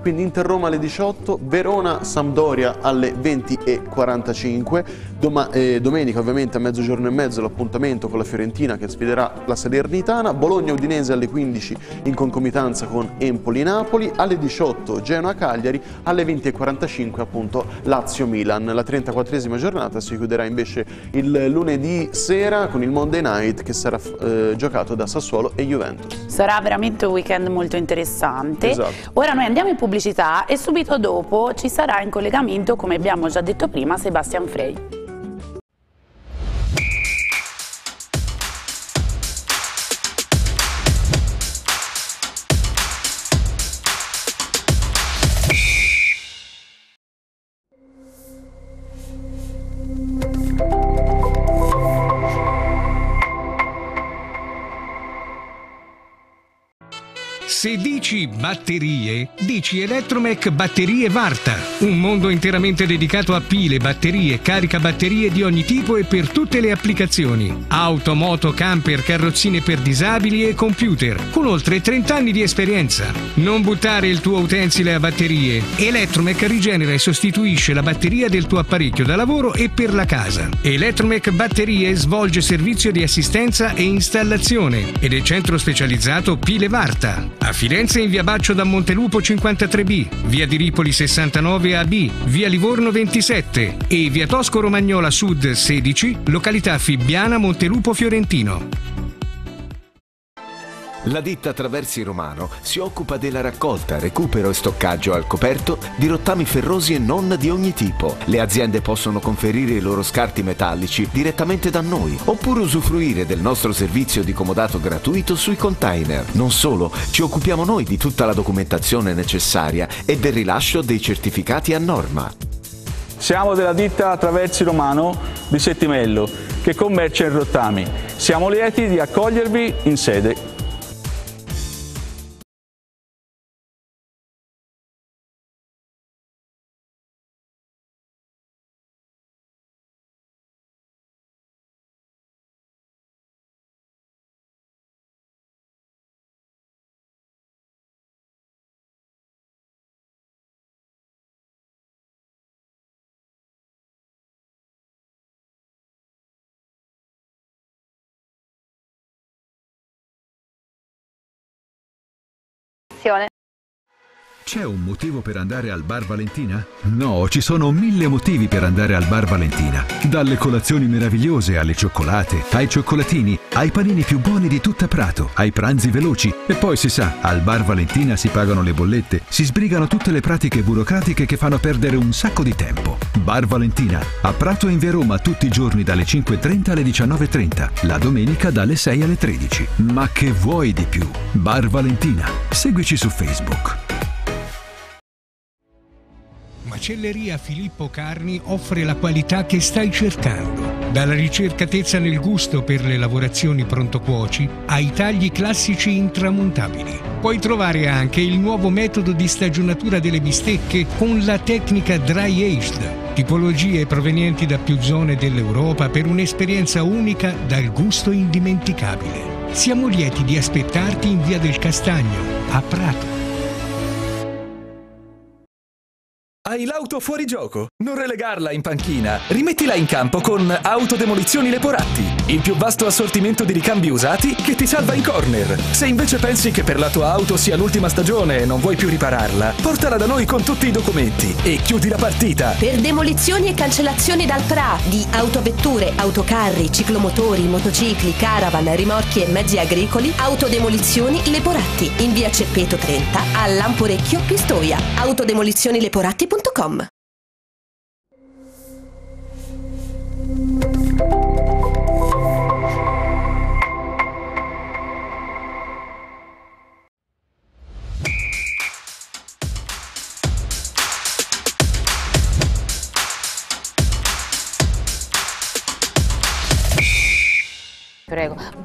quindi Inter Roma alle 18, Verona Sampdoria alle 20 20 e 45. Doma eh, domenica ovviamente a mezzogiorno e mezzo l'appuntamento con la Fiorentina che sfiderà la Salernitana, Bologna-Udinese alle 15 in concomitanza con Empoli-Napoli, alle 18 Genoa-Cagliari, alle 20 e 45 appunto Lazio-Milan. La 34esima giornata si chiuderà invece il lunedì sera con il Monday Night che sarà eh, giocato da Sassuolo e Juventus. Sarà veramente un weekend molto interessante. Esatto. Ora noi andiamo in pubblicità e subito dopo ci sarà in collegamento, come abbiamo già detto prima, Sebastian Frey. Se dici batterie, dici Electromech Batterie Varta, un mondo interamente dedicato a pile, batterie, carica batterie di ogni tipo e per tutte le applicazioni. Auto, moto, camper, carrozzine per disabili e computer, con oltre 30 anni di esperienza. Non buttare il tuo utensile a batterie. Electromech rigenera e sostituisce la batteria del tuo apparecchio da lavoro e per la casa. Electromech Batterie svolge servizio di assistenza e installazione ed è centro specializzato Pile Varta a Firenze in via Baccio da Montelupo 53B, via di Ripoli 69AB, via Livorno 27 e via Tosco Romagnola Sud 16, località Fibbiana Montelupo Fiorentino. La ditta Traversi Romano si occupa della raccolta, recupero e stoccaggio al coperto di rottami ferrosi e non di ogni tipo. Le aziende possono conferire i loro scarti metallici direttamente da noi oppure usufruire del nostro servizio di comodato gratuito sui container. Non solo, ci occupiamo noi di tutta la documentazione necessaria e del rilascio dei certificati a norma. Siamo della ditta Traversi Romano di Settimello che commercia in rottami. Siamo lieti di accogliervi in sede C'è un motivo per andare al bar Valentina? No, ci sono mille motivi per andare al bar Valentina. Dalle colazioni meravigliose alle cioccolate, ai cioccolatini, ai panini più buoni di tutta Prato, ai pranzi veloci. E poi si sa, al bar Valentina si pagano le bollette, si sbrigano tutte le pratiche burocratiche che fanno perdere un sacco di tempo. Bar Valentina, a Prato e in via Roma tutti i giorni dalle 5.30 alle 19.30, la domenica dalle 6 alle 13. Ma che vuoi di più? Bar Valentina. Seguici su Facebook. Macelleria Filippo Carni offre la qualità che stai cercando. Dalla ricercatezza nel gusto per le lavorazioni pronto cuoci ai tagli classici intramontabili. Puoi trovare anche il nuovo metodo di stagionatura delle bistecche con la tecnica dry aged. Tipologie provenienti da più zone dell'Europa per un'esperienza unica dal gusto indimenticabile. Siamo lieti di aspettarti in via del Castagno, a Prato. Hai l'auto fuori gioco? Non relegarla in panchina. Rimettila in campo con Autodemolizioni Leporatti, il più vasto assortimento di ricambi usati che ti salva in corner. Se invece pensi che per la tua auto sia l'ultima stagione e non vuoi più ripararla, portala da noi con tutti i documenti e chiudi la partita. Per demolizioni e cancellazioni dal PRA di autovetture, autocarri, ciclomotori, motocicli, caravan, rimorchi e mezzi agricoli, Autodemolizioni Leporatti in via Ceppeto 30 a Lamporecchio Pistoia. Autodemolizionileporatti.com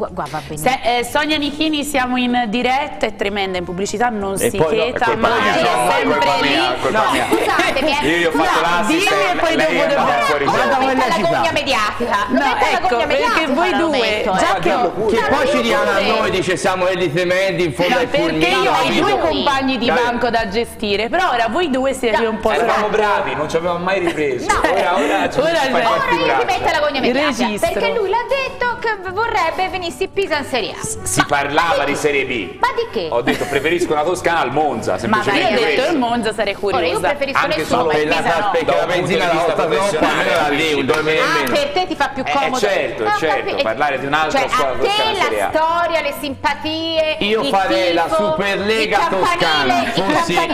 quận guarda. Se- eh, Sonia Nichini siamo in diretta, è tremenda in pubblicità, non E si no, cheta è colpa mai, è no, sempre lì. mia, mia. Scusatemi, eh. Io ho fatto No, l'assist dimmi e poi dopo dobbiamo-. Guarda quella la gogna mediatica. Non No, ecco, gogna perché voi due, eh. già che No, poi ci diano a noi, dice siamo quelli tremendi in fondo No, ai perché fulmini. io ho i due compagni di banco da gestire, però ora voi due siete un po' Eravamo troppo- bravi, non ci avevamo mai ripreso. No. Ora, ora ci metto la gogna mediatica. Perché lui l'ha detto che vorrebbe venisse Pisa in Serie A. Si parlava di Serie B. Ma di che? Ho detto preferisco la Toscana al Monza, Ma io semplicemente ho detto questo. il Monza sarei Ora io curiosa. preferisco Anche nessuno solo per la, Pisa no. perché la benzina di la professionale, almeno la lì, un due mesi Ah, per te ti fa più Eh, comodo. certo, No, certo, capi- parlare di un'altra cioè, squadra a toscana te Serie la A. storia, le simpatie, Io farei la Superlega toscana.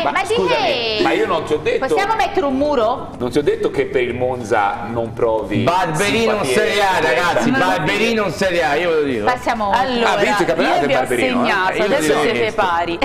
Ma Ma di che? ma io non ti ho detto Possiamo mettere un muro? Non ti ho detto che per il Monza non provi Barberino in Serie A, ragazzi, No. Barberino in Serie A, io ve lo dico. Passiamo Allora, Ha vinto il campionato io vi ho eh? segnato, adesso siete pari.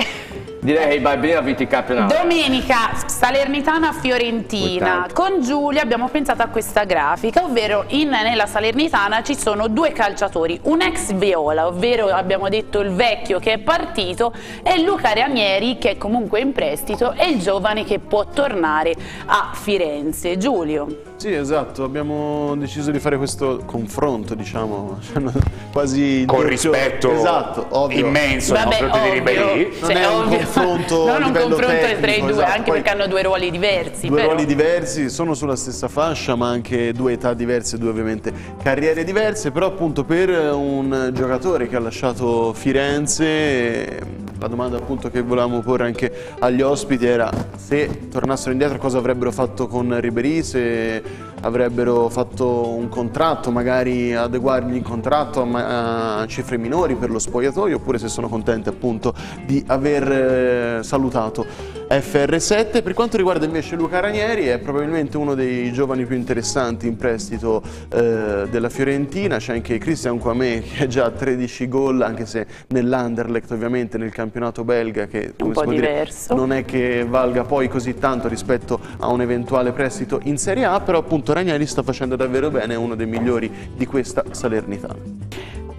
Direi che il Barberino ha vinto il campionato. Domenica Salernitana Fiorentina. Con Giulia abbiamo pensato a questa grafica, ovvero in, nella Salernitana ci sono due calciatori, un ex Viola, ovvero abbiamo detto il vecchio che è partito, e Luca Ranieri che è comunque in prestito e il giovane che può tornare a Firenze. Giulio. Sì, esatto, abbiamo deciso di fare questo confronto, diciamo, ci hanno quasi Con rispetto esatto, ovvio. immenso nei Vabbè, confronti di ovvio. Non Cioè, è un confronto non un livello confronto tra i tecnico, due, esatto, anche poi- perché hanno due ruoli diversi. Due però. ruoli diversi, sono sulla stessa fascia, ma anche due età diverse, due ovviamente carriere diverse, però appunto per un giocatore che ha lasciato Firenze, eh, la domanda appunto che volevamo porre anche agli ospiti era se tornassero indietro cosa avrebbero fatto con Ribéry, se avrebbero fatto un contratto, magari adeguargli il contratto a, a cifre minori per lo spogliatoio, oppure se sono contenti appunto di aver eh, salutato FR7. Per quanto riguarda invece Luca Ranieri, è probabilmente uno dei giovani più interessanti in prestito eh, della Fiorentina. C'è anche Christian Kwame che ha già 13 gol, anche se nell'Anderlecht, ovviamente nel campionato belga, che come po' si può dire, diverso. non è che valga poi così tanto rispetto a un eventuale prestito in Serie A, però appunto Ranieri sta facendo davvero bene, è uno dei migliori di questa Salernitana.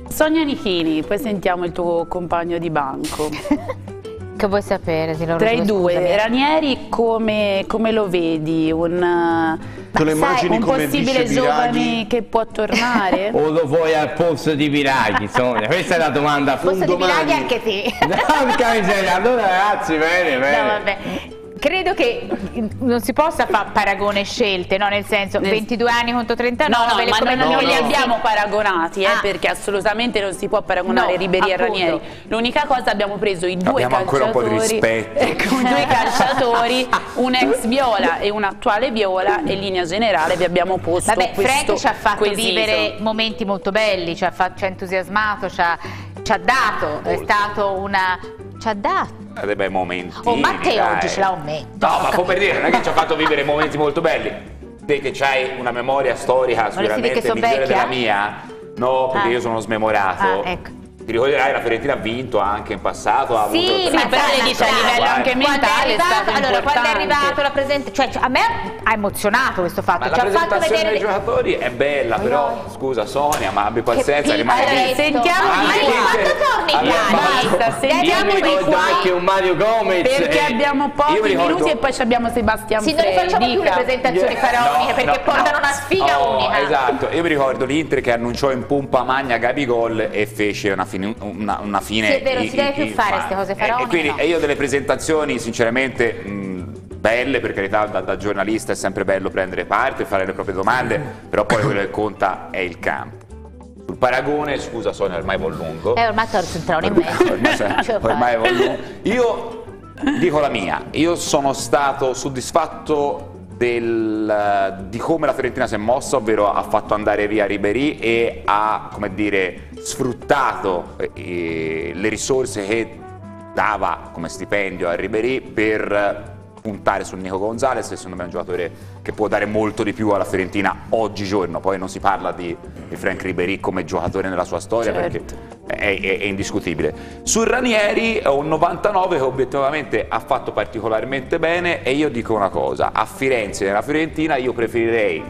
Sonia Nichini, poi sentiamo il tuo compagno di banco. Che vuoi sapere di loro Tra i due, scusami? Ranieri come, come lo vedi? Un, sai, un come possibile giovane Biraghi? che può tornare? O lo vuoi al posto di Viraghi? Questa è la domanda Posso di domani. Milaghi anche te. Porca miseria, allora ragazzi, bene, bene. No, vabbè. Credo che non si possa fare paragone scelte, no? Nel senso, 22 anni contro 39, No, no, ma noi non non li abbiamo paragonati, eh, Ah. perché assolutamente non si può paragonare No, Ribéry e. Ranieri. L'unica cosa abbiamo preso i due Abbiamo ancora un po' di calciatori, rispetto. ecco, i due calciatori, un ex Viola e un attuale Viola e in linea generale vi abbiamo posto Vabbè, questo Frank ci ha fatto quesito. vivere momenti molto belli, ci ha, fa- ci ha entusiasmato, ci ha, ci ha dato, è stato una... ci ha dato. Dei bei momenti. Oh, Matteo oggi ce l'ha un me. No, ma può per dire, non è che ci ha fatto vivere momenti molto belli. Te che hai una memoria storica sicuramente so migliore vecchia? della mia. No, perché Ah. io sono smemorato. Ah, ecco. Ti ricorderai la Fiorentina ha vinto anche in passato, ha avuto Sì, Sì, ma però le dice a livello anche quando è mentale è arrivato- stato allora, quando è arrivato la presente, cioè a me ha emozionato questo fatto, Ma ci la ha fatto presentazione vedere dei giocatori è bella, però scusa Sonia, ma abbi pazienza, Che rimane lì. Sentiamo Ma di Allora, sentiamo di qua. anche un Mario Gomez. Perché e- abbiamo io pochi ricordo- minuti e poi ci abbiamo Sebastian Sì, non Frey. facciamo più le presentazioni faraoniche perché portano una sfiga Oh, unica. Esatto, io mi ricordo l'Inter che annunciò in pompa magna Gabigol e fece una fine, una, una fine Sì, è vero, i- si deve più fare queste cose e- faraoniche, E, quindi no. e io delle presentazioni sinceramente mh, belle, per carità da, da giornalista è sempre bello prendere parte, fare le proprie domande, però poi quello che conta è il campo. Sul paragone, scusa Sonia, ormai vo lungo. Eh, ormai lo centrone in mezzo. Ormai, ormai fai. vo lungo. Io dico la mia, io sono stato soddisfatto del- di come la Fiorentina si è mossa, ovvero ha fatto andare via Ribéry e ha, come dire, sfruttato eh, le risorse che dava come stipendio a Ribéry per puntare su Nico Gonzalez, che secondo me è un giocatore che può dare molto di più alla Fiorentina oggigiorno, poi non si parla di, di Frank Ribéry come giocatore nella sua storia Certo. perché è, è- è indiscutibile. Su Ranieri è un 99 che obiettivamente ha fatto particolarmente bene e io dico una cosa, a Firenze nella Fiorentina io preferirei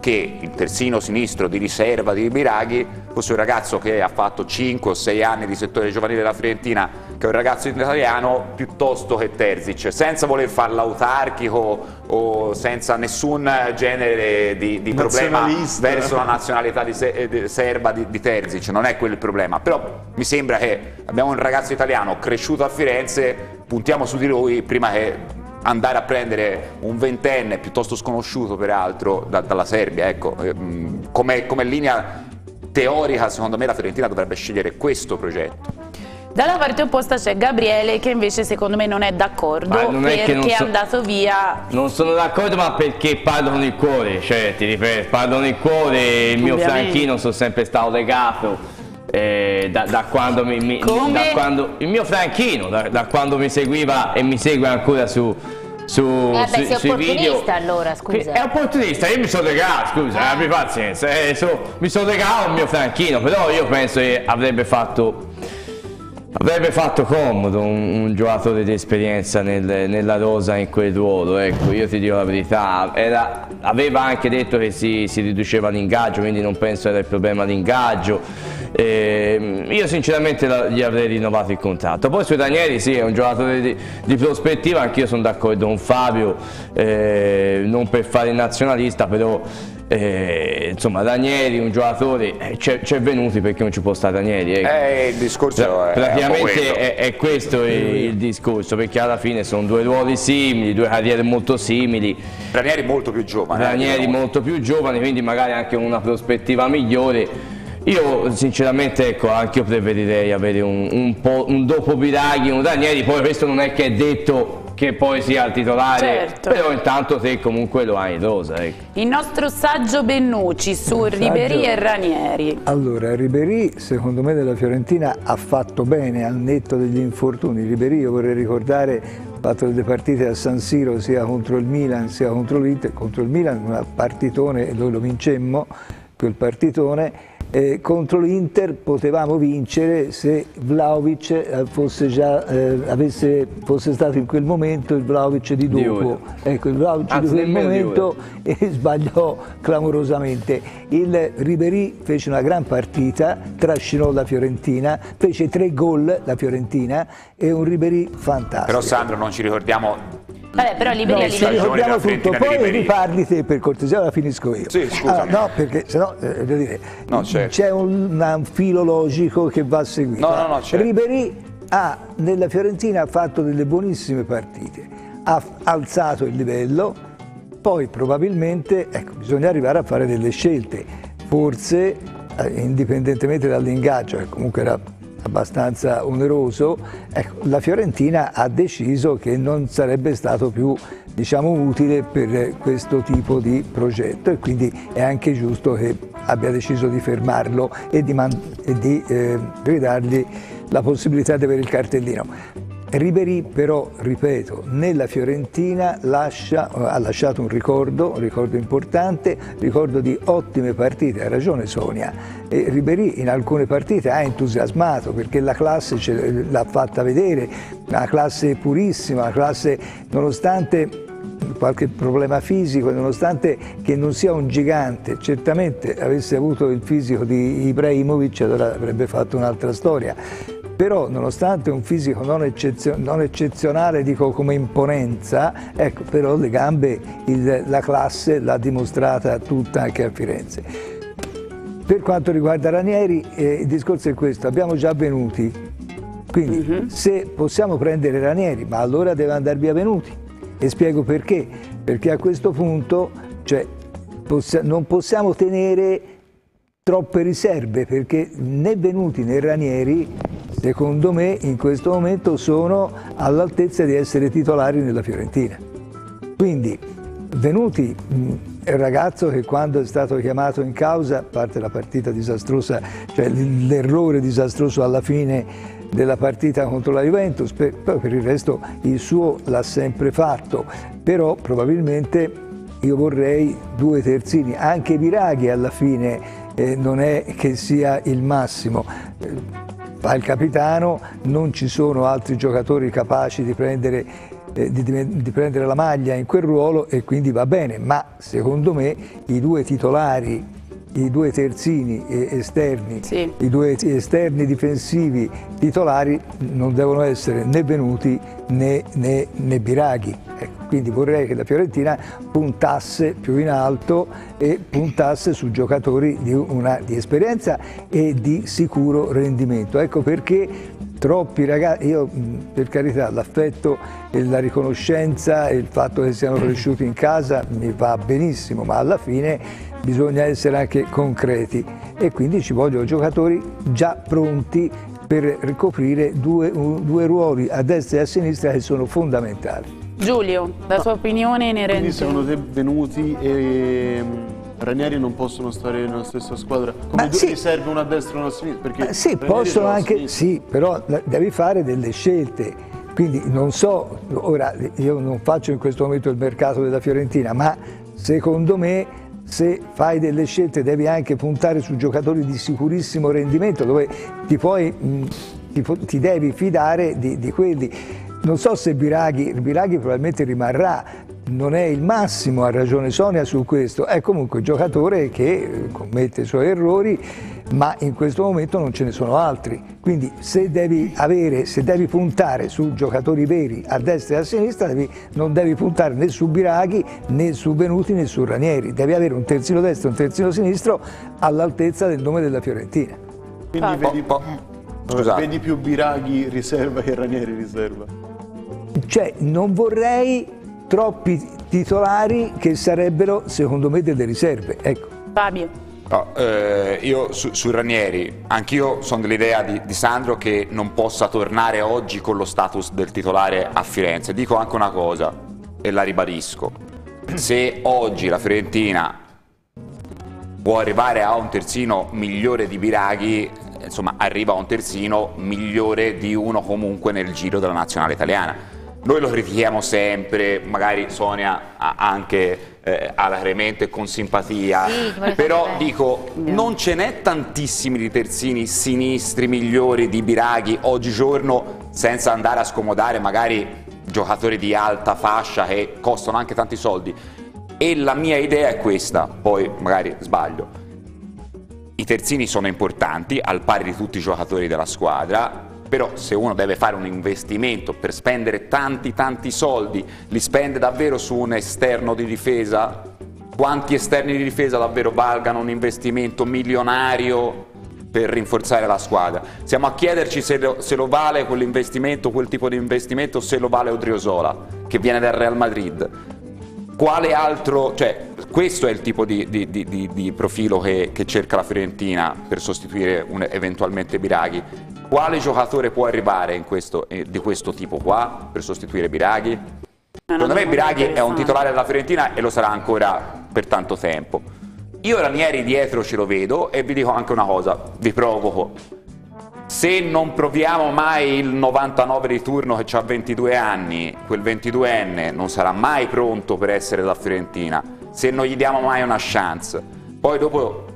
che il terzino sinistro di riserva di Biraghi fosse un ragazzo che ha fatto 5 o 6 anni di settore giovanile della Fiorentina, che è un ragazzo italiano, piuttosto che Terzic, senza voler farlo autarchico o senza nessun genere di, di problema verso la nazionalità di, di serba di, di Terzic, non è quello il problema, però mi sembra che abbiamo un ragazzo italiano cresciuto a Firenze, puntiamo su di lui prima che andare a prendere un ventenne piuttosto sconosciuto peraltro da, dalla Serbia, ecco, ehm, come, come linea teorica secondo me la Fiorentina dovrebbe scegliere questo progetto. Dalla parte opposta c'è Gabriele che invece secondo me non è d'accordo perché è, so, andato via. Non sono d'accordo ma perché parlo con il cuore, cioè ti ripeto, parlo con il cuore, il mio Ovviamente. franchino sono sempre stato legato. Eh, da, da, quando mi, mi da quando, il mio franchino da, da, quando mi seguiva e mi segue ancora su, su, eh beh, su, sui video. allora scusa. È opportunista io mi sono legato scusa eh. abbi pazienza eh, so, mi sono legato al mio franchino però io penso che avrebbe fatto Avrebbe fatto comodo un, un giocatore di esperienza nel, nella rosa in quel ruolo, ecco, io ti dico la verità, era, aveva anche detto che si, si riduceva l'ingaggio, quindi non penso era il problema l'ingaggio, eh, io sinceramente la, gli avrei rinnovato il contratto. Poi sui Ranieri sì, è un giocatore di, di prospettiva, anch'io sono d'accordo con Fabio, eh, non per fare nazionalista, però eh, insomma Ranieri un giocatore eh, c'è venuti perché non ci può stare Ranieri ecco. eh, il discorso è praticamente è, è, questo il, il, discorso perché alla fine sono due ruoli simili due carriere molto simili Ranieri molto più giovane eh, Ranieri molto più giovane quindi magari anche una prospettiva migliore io sinceramente ecco, anche io preferirei avere un, un, po', un dopo Biraghi, un Ranieri, poi questo non è che è detto che poi sia il titolare, certo. però intanto te comunque lo hai in rosa. Ecco. Il nostro saggio Bennucci su Ribery e Ranieri. Allora, Ribery secondo me della Fiorentina ha fatto bene al netto degli infortuni. Ribery io vorrei ricordare ha fatto delle partite a San Siro sia contro il Milan sia contro l'Inter, contro il Milan una partitone e noi lo vincemmo, quel partitone eh, contro l'Inter potevamo vincere se Vlaovic eh, fosse, già, eh, avesse, fosse stato in quel momento il Vlaovic di dopo. ecco, il Vlaovic Anzi, di quel momento e sbagliò clamorosamente. Il Ribery fece una gran partita, trascinò la Fiorentina, fece tre gol la Fiorentina e un Ribery fantastico. Però Sandro non ci ricordiamo Vabbè, però Liberia no, li ricordiamo tutto, poi riparli te per cortesia, la finisco io. Sì, scusa. Allora, no, perché sennò eh, dire, no, certo. c'è un, un, filo logico che va seguito. No, no, no, certo. Ribery ha, nella Fiorentina ha fatto delle buonissime partite, ha alzato il livello, poi probabilmente ecco, bisogna arrivare a fare delle scelte, forse eh, indipendentemente dall'ingaggio, che comunque era abbastanza oneroso, ecco, la Fiorentina ha deciso che non sarebbe stato più diciamo, utile per questo tipo di progetto e quindi è anche giusto che abbia deciso di fermarlo e di, e di eh, ridargli la possibilità di avere il cartellino. Ribery però, ripeto, nella Fiorentina lascia, ha lasciato un ricordo, un ricordo importante, ricordo di ottime partite, ha ragione Sonia. E Ribery in alcune partite ha entusiasmato perché la classe l'ha fatta vedere, una classe purissima, una classe nonostante qualche problema fisico, nonostante che non sia un gigante, certamente avesse avuto il fisico di Ibrahimovic allora avrebbe fatto un'altra storia però nonostante un fisico non, eccezio non eccezionale, dico come imponenza, ecco, però le gambe, il, la classe l'ha dimostrata tutta anche a Firenze. Per quanto riguarda Ranieri, eh, il discorso è questo, abbiamo già venuti, quindi uh mhm. -huh. se possiamo prendere Ranieri, ma allora deve andare via venuti. E spiego perché, perché a questo punto cioè, possi non possiamo tenere troppe riserve, perché né venuti né Ranieri secondo me in questo momento sono all'altezza di essere titolari nella Fiorentina. Quindi Venuti un ragazzo che quando è stato chiamato in causa, a parte la partita disastrosa, cioè l'errore disastroso alla fine della partita contro la Juventus, poi per il resto il suo l'ha sempre fatto, però probabilmente io vorrei due terzini, anche Viraghi alla fine eh, non è che sia il massimo fa il capitano, non ci sono altri giocatori capaci di prendere eh, di, di, prendere la maglia in quel ruolo e quindi va bene, ma secondo me i due titolari i due terzini esterni, sì. i due esterni difensivi titolari non devono essere né Venuti né, né, né Biraghi. Ecco, quindi vorrei che la Fiorentina puntasse più in alto e puntasse su giocatori di, una, di esperienza e di sicuro rendimento. Ecco perché troppi ragazzi, io per carità l'affetto e la riconoscenza e il fatto che siano cresciuti in casa mi va benissimo, ma alla fine bisogna essere anche concreti e quindi ci vogliono giocatori già pronti per ricoprire due, due ruoli a destra e a sinistra che sono fondamentali. Giulio, la tua opinione inerente? Quindi secondo te Venuti e mm, Ranieri non possono stare nella stessa squadra? Come due sì. serve una a destra e una a sinistra? Perché sì, possono anche, sì, però devi fare delle scelte. Quindi non so, ora io non faccio in questo momento il mercato della Fiorentina, ma secondo me se fai delle scelte devi anche puntare su giocatori di sicurissimo rendimento dove ti, puoi, mh, ti, ti devi fidare di, di, quelli. Non so se Biraghi, Biraghi probabilmente rimarrà, non è il massimo, ha ragione Sonia su questo, è comunque un giocatore che commette i suoi errori, ma in questo momento non ce ne sono altri. Quindi se devi, avere, se devi puntare su giocatori veri a destra e a sinistra, devi, non devi puntare né su Biraghi, né su Venuti, né su Ranieri. Devi avere un terzino destro e un terzino sinistro all'altezza del nome della Fiorentina. Quindi ah, vedi, po, vedi più Biraghi riserva che Ranieri riserva? Cioè, non vorrei troppi titolari che sarebbero secondo me delle riserve. Ecco. Fabio. No, eh, io su, su Ranieri, anch'io sono dell'idea di, di, Sandro che non possa tornare oggi con lo status del titolare a Firenze. Dico anche una cosa e la ribadisco. Se oggi la Fiorentina può arrivare a un terzino migliore di Biraghi, insomma arriva a un terzino migliore di uno comunque nel giro della nazionale italiana noi lo critichiamo sempre, magari Sonia anche eh, alacremente con simpatia, sì, però dico, non ce n'è tantissimi di terzini sinistri migliori di Biraghi oggigiorno senza andare a scomodare magari giocatori di alta fascia che costano anche tanti soldi. E la mia idea è questa, poi magari sbaglio. I terzini sono importanti, al pari di tutti i giocatori della squadra, però se uno deve fare un investimento per spendere tanti tanti soldi, li spende davvero su un esterno di difesa? Quanti esterni di difesa davvero valgano un investimento milionario per rinforzare la squadra? Siamo a chiederci se lo, se lo vale quell'investimento, quel tipo di investimento, se lo vale Odriozola, che viene dal Real Madrid. Quale altro, cioè questo è il tipo di, di, di, di profilo che, che, cerca la Fiorentina per sostituire un, eventualmente Biraghi quale giocatore può arrivare questo, eh, di questo tipo qua per sostituire Biraghi? Secondo me Biraghi è un titolare della Fiorentina e lo sarà ancora per tanto tempo. Io Ranieri dietro ce lo vedo e vi dico anche una cosa, vi provoco. Se non proviamo mai il 99 di turno che ha 22 anni, quel 22enne non sarà mai pronto per essere da Fiorentina, se non gli diamo mai una chance. Poi dopo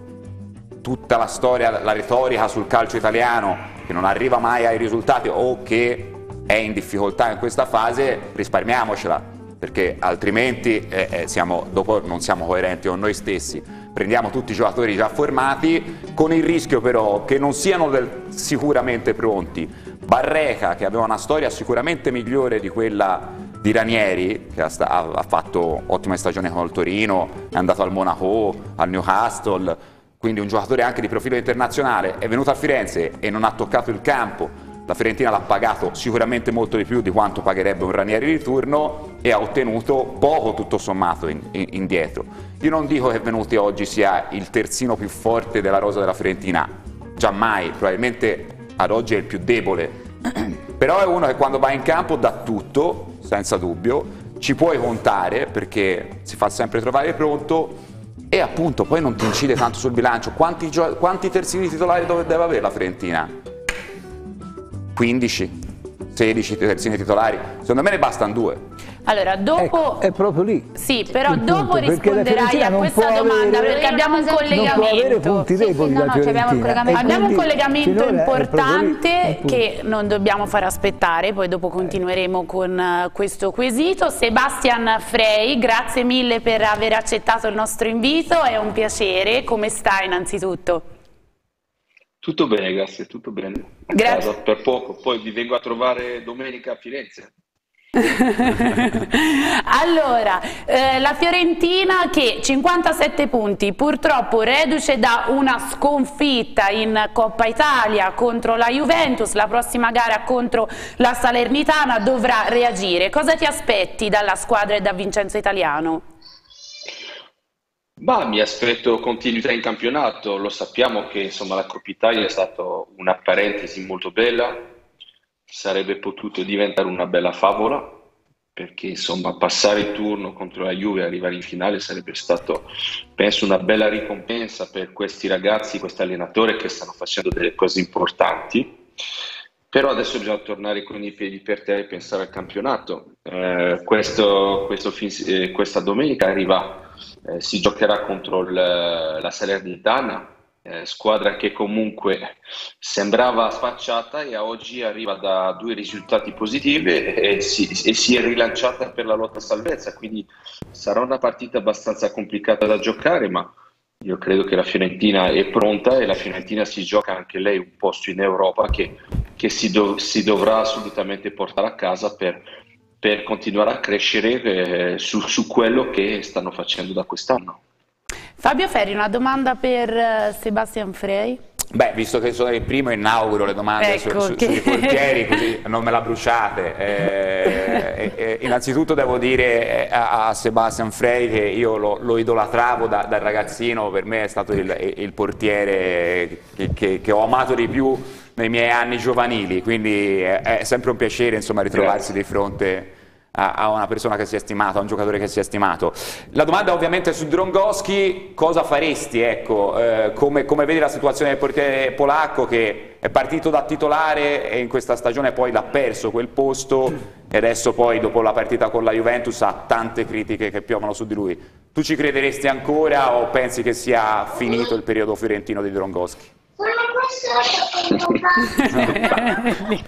tutta la storia, la retorica sul calcio italiano che non arriva mai ai risultati o che è in difficoltà in questa fase, risparmiamocela, perché altrimenti eh, eh, siamo, dopo non siamo coerenti con noi stessi. Prendiamo tutti i giocatori già formati, con il rischio però che non siano del, sicuramente pronti. Barreca, che aveva una storia sicuramente migliore di quella di Ranieri, che ha, ha fatto ottime stagioni con il Torino, è andato al Monaco, al Newcastle, quindi un giocatore anche di profilo internazionale, è venuto a Firenze e non ha toccato il campo, la Fiorentina l'ha pagato sicuramente molto di più di quanto pagherebbe un Ranieri di turno e ha ottenuto poco tutto sommato in, in, indietro. Io non dico che Venuti oggi sia il terzino più forte della rosa della Fiorentina, già mai, probabilmente ad oggi è il più debole, però è uno che quando va in campo dà tutto, senza dubbio, ci puoi contare perché si fa sempre trovare pronto e appunto poi non ti incide tanto sul bilancio. Quanti, quanti terzini titolari deve avere la Fiorentina? 15, 16 terzini titolari? Secondo me ne bastano due. Allora, dopo... Ecco, è proprio lì. Sì, però il dopo punto, risponderai a questa domanda avere, perché abbiamo un collegamento. Non può avere punti deboli sì, sì, la no, no, Fiorentina. abbiamo un collegamento, abbiamo un collegamento importante lì, che non dobbiamo far aspettare, poi dopo continueremo con uh, questo quesito. Sebastian Frey, grazie mille per aver accettato il nostro invito, è un piacere. Come stai innanzitutto? Tutto bene, grazie, tutto bene. Grazie. Per poco, poi vi vengo a trovare domenica a Firenze. allora, eh, la Fiorentina che 57 punti, purtroppo reduce da una sconfitta in Coppa Italia contro la Juventus, la prossima gara contro la Salernitana dovrà reagire. Cosa ti aspetti dalla squadra e da Vincenzo Italiano? Ma mi aspetto continuità in campionato, lo sappiamo che insomma, la Coppa Italia è stata una parentesi molto bella, sarebbe potuto diventare una bella favola perché insomma passare il turno contro la Juve e arrivare in finale sarebbe stato penso una bella ricompensa per questi ragazzi, questo allenatore che stanno facendo delle cose importanti. Però adesso bisogna tornare con i piedi per terra e pensare al campionato. Eh, questo, questo eh, questa domenica arriva eh, si giocherà contro il, la Salernitana eh, squadra che comunque sembrava sfacciata e a oggi arriva da due risultati positivi e si, e si, è rilanciata per la lotta a salvezza, quindi sarà una partita abbastanza complicata da giocare, ma io credo che la Fiorentina è pronta e la Fiorentina si gioca anche lei un posto in Europa che, che si, dov si, dovrà assolutamente portare a casa per, per continuare a crescere eh, su, su quello che stanno facendo da quest'anno. Fabio Ferri, una domanda per uh, Sebastian Frey. Beh, visto che sono il primo, inauguro le domande ecco, su, su, che... sui portieri, così non me la bruciate. Eh, eh, innanzitutto devo dire a, a, Sebastian Frey che io lo, lo idolatravo da, da, ragazzino, per me è stato il, il portiere che, che, che, ho amato di più nei miei anni giovanili, quindi è, è sempre un piacere insomma, ritrovarsi Grazie. di fronte a, una persona che si è stimato, a un giocatore che si è stimato. La domanda ovviamente è su Drongowski, cosa faresti? Ecco, eh, come, come, vedi la situazione del portiere polacco che è partito da titolare e in questa stagione poi l'ha perso quel posto e adesso poi dopo la partita con la Juventus ha tante critiche che piovono su di lui. Tu ci crederesti ancora o pensi che sia finito il periodo fiorentino di Drongowski?